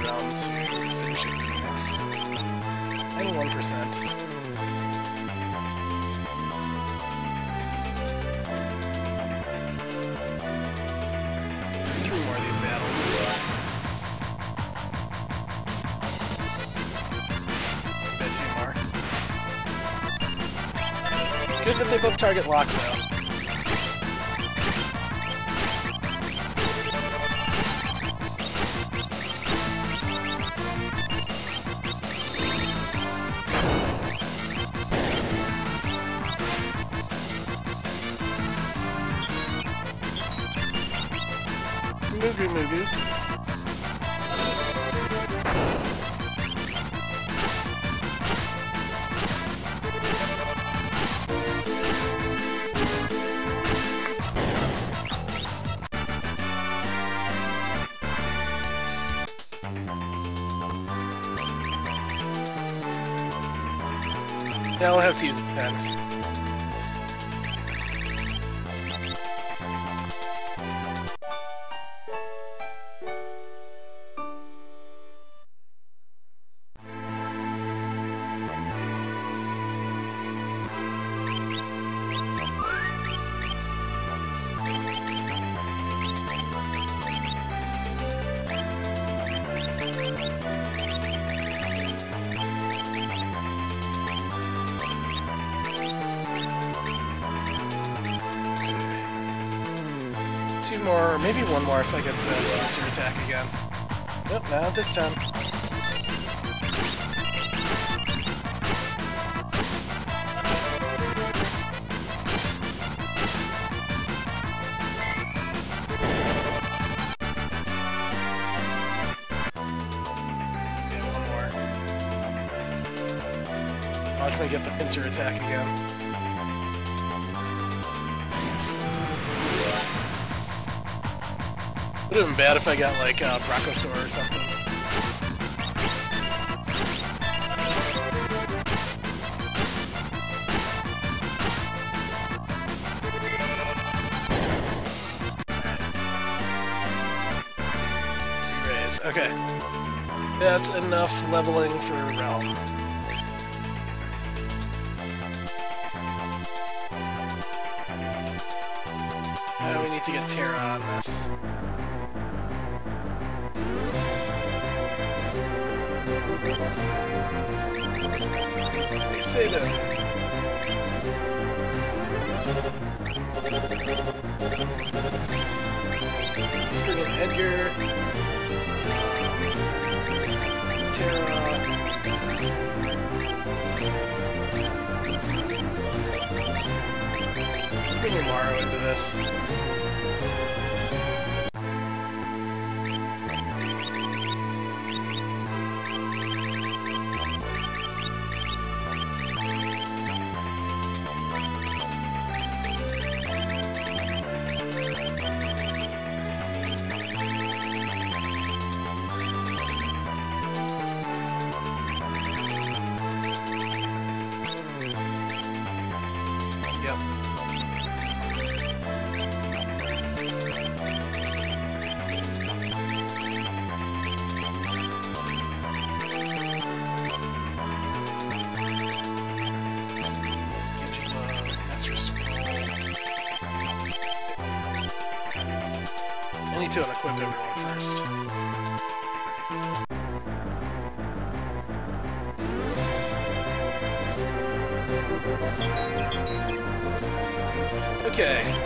around to finishing Phoenix. And 1%. Good that they both target locked now. I got like a uh, Brachiosaur or something. Okay. That's enough leveling for Relm. They say that. Let's bring in Edgar. Uh, Terra. Bring Mario into this. first. Okay.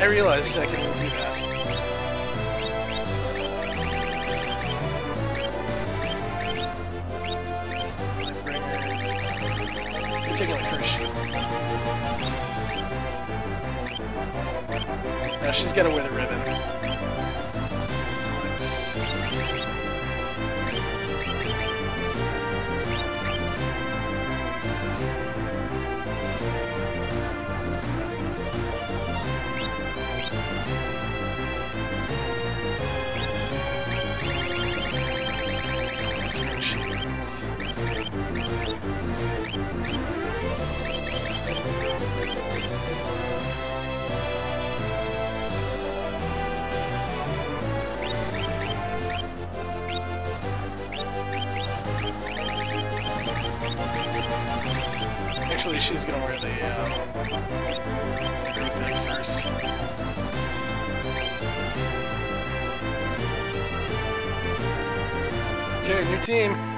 I realized I could Cheers, your team.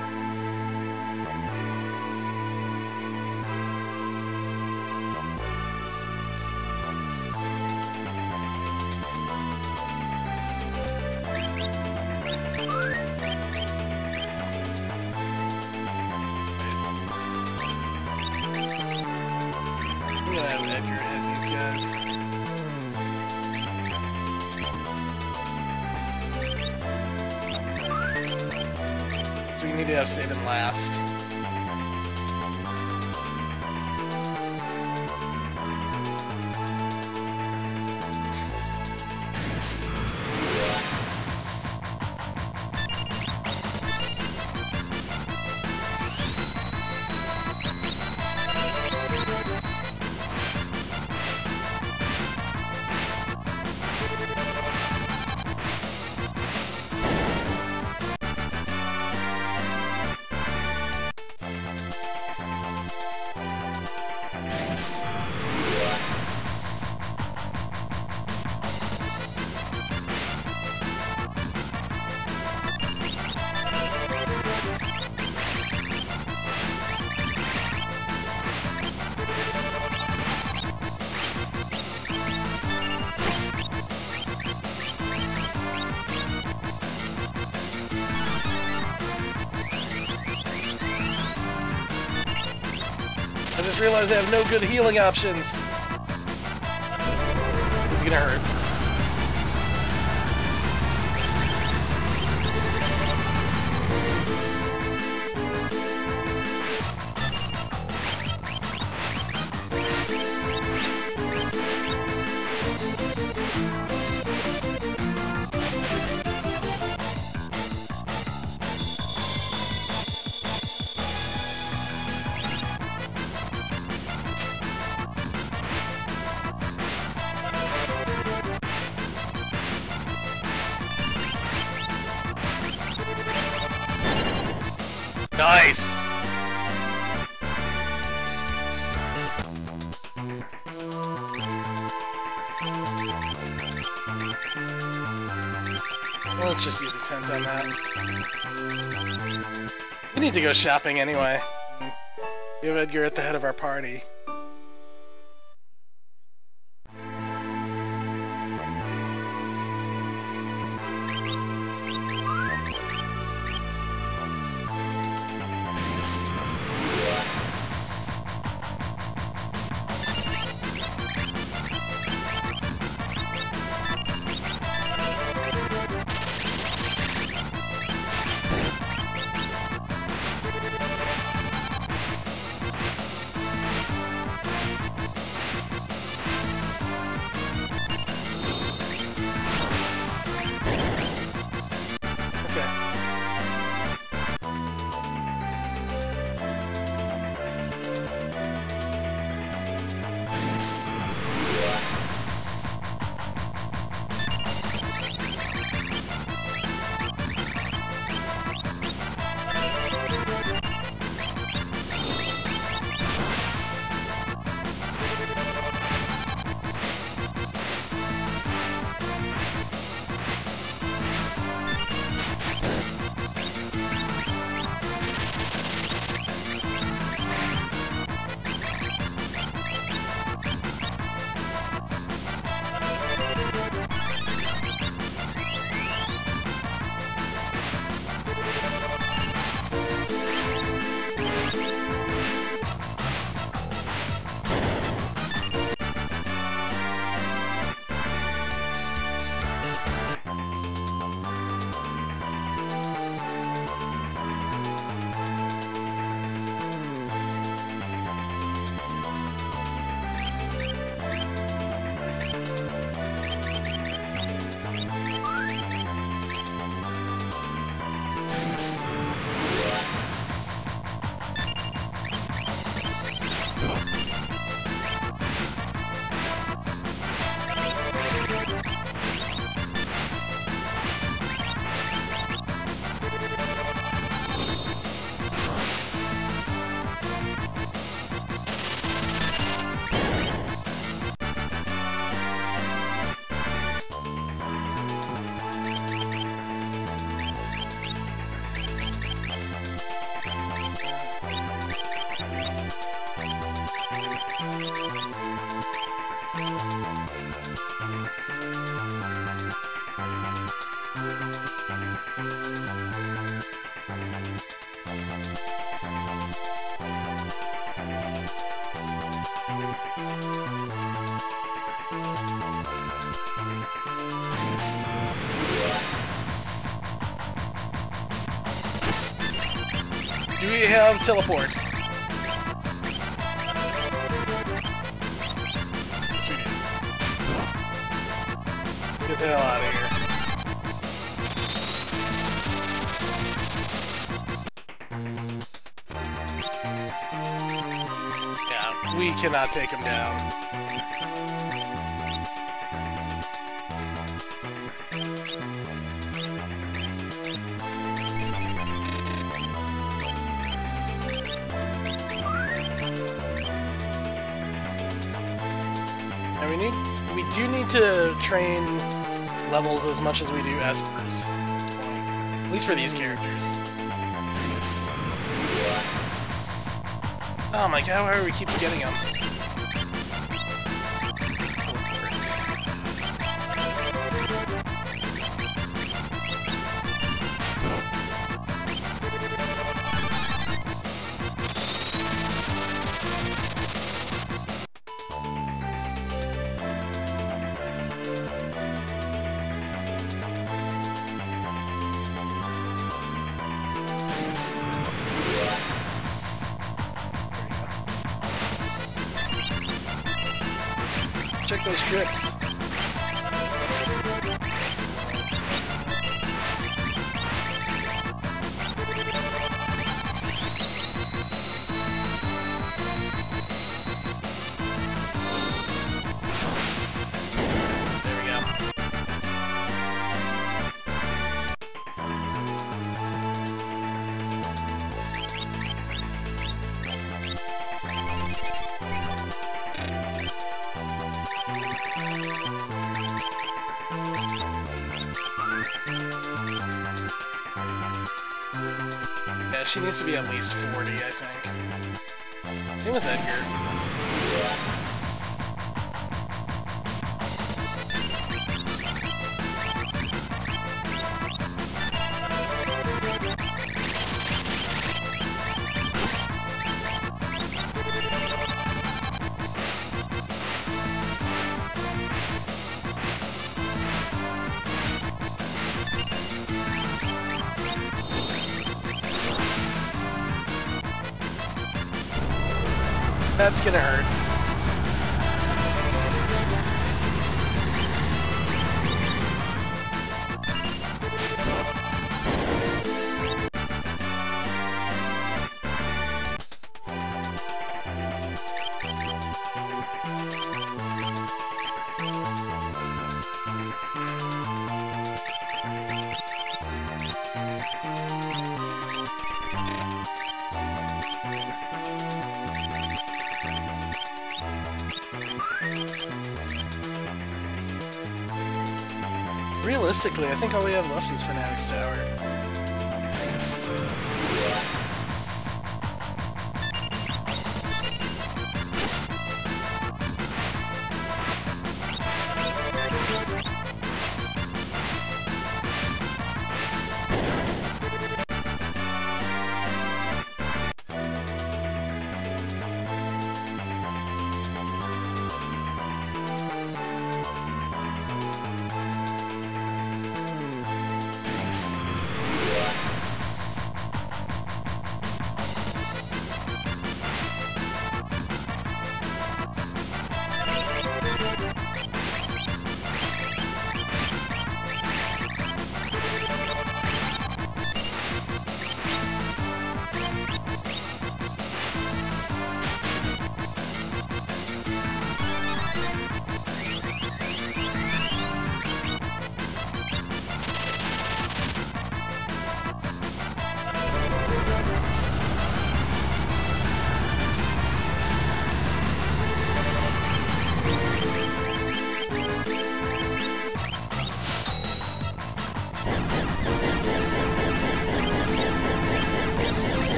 I just I have no good healing options. This is gonna hurt. Go shopping anyway. You Edgar at the head of our party. Teleport? Get the hell out of here. We cannot take him down. Train levels as much as we do espers. At least for these characters. Oh my god, why do we keep getting them? She needs to be at least 40, I think. Same with Edgar. Realistically, I think all we have left is Fanatic's Tower.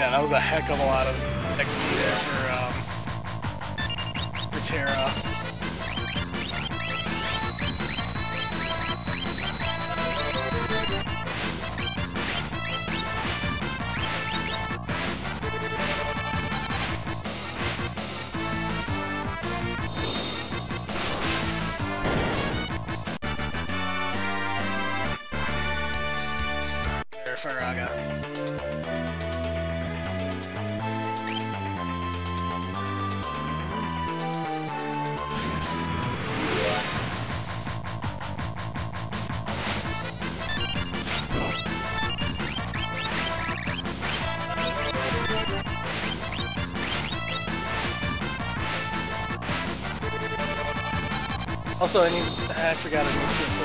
Yeah, that was a heck of a lot of XP there for, um, for Terra. Also, I need. I forgot I need to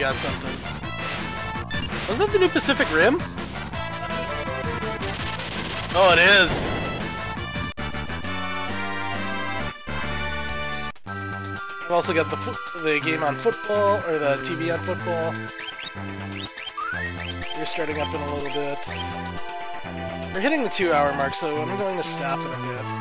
got something. Wasn't that the new Pacific Rim? Oh, it is! I've also got the the game on football, or the TV on football. You're starting up in a little bit. We're hitting the two hour mark, so I'm going to stop in a bit.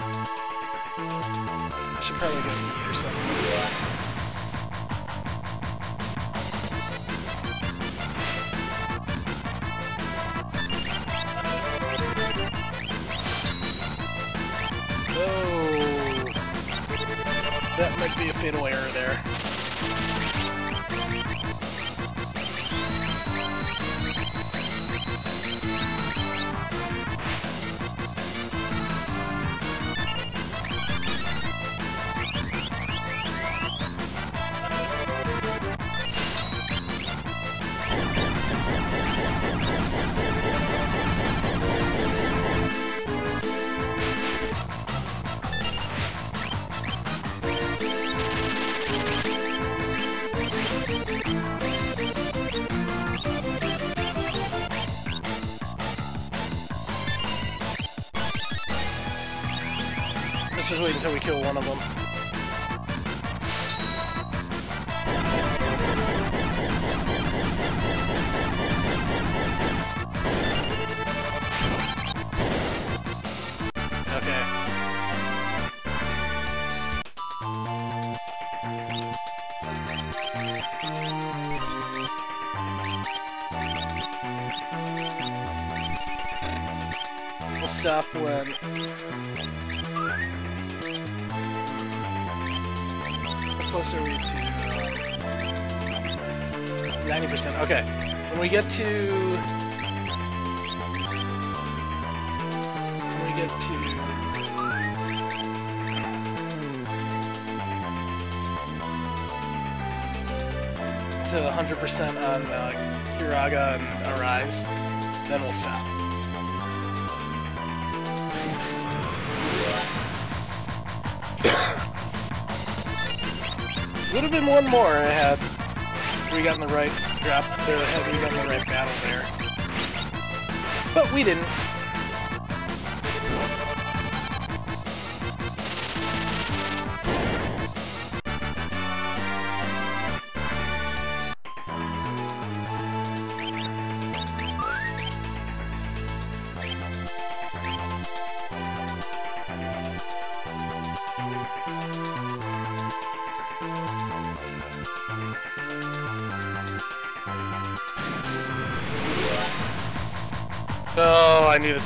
We'll stop when How close are to? Ninety percent. Okay. When we get to, when we get to, to hundred percent on uh, Curaga and Arise, then we'll stop. Would have been one more had we gotten the right drop, or had we gotten the right battle there. But we didn't.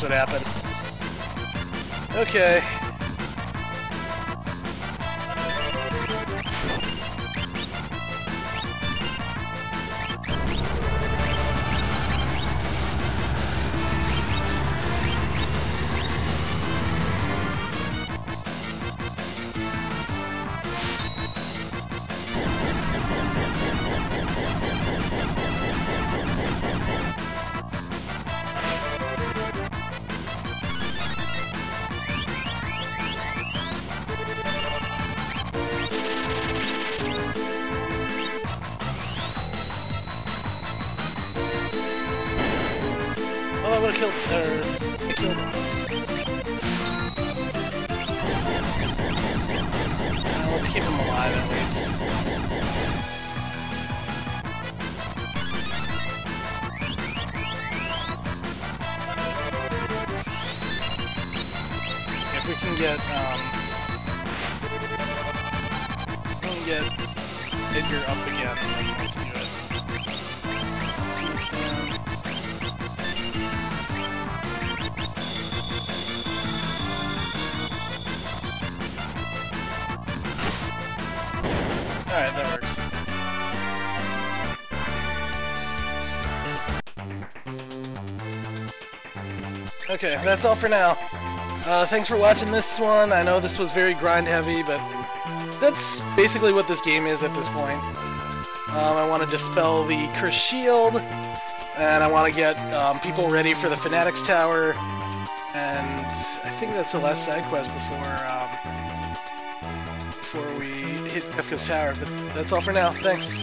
Would happen. Okay. Okay, that's all for now. Uh, thanks for watching this one. I know this was very grind heavy, but that's basically what this game is at this point. Um, I want to dispel the Cursed Shield, and I want to get um, people ready for the Fanatics Tower, and I think that's the last side quest before, um, before we hit Kefka's Tower, but that's all for now. Thanks.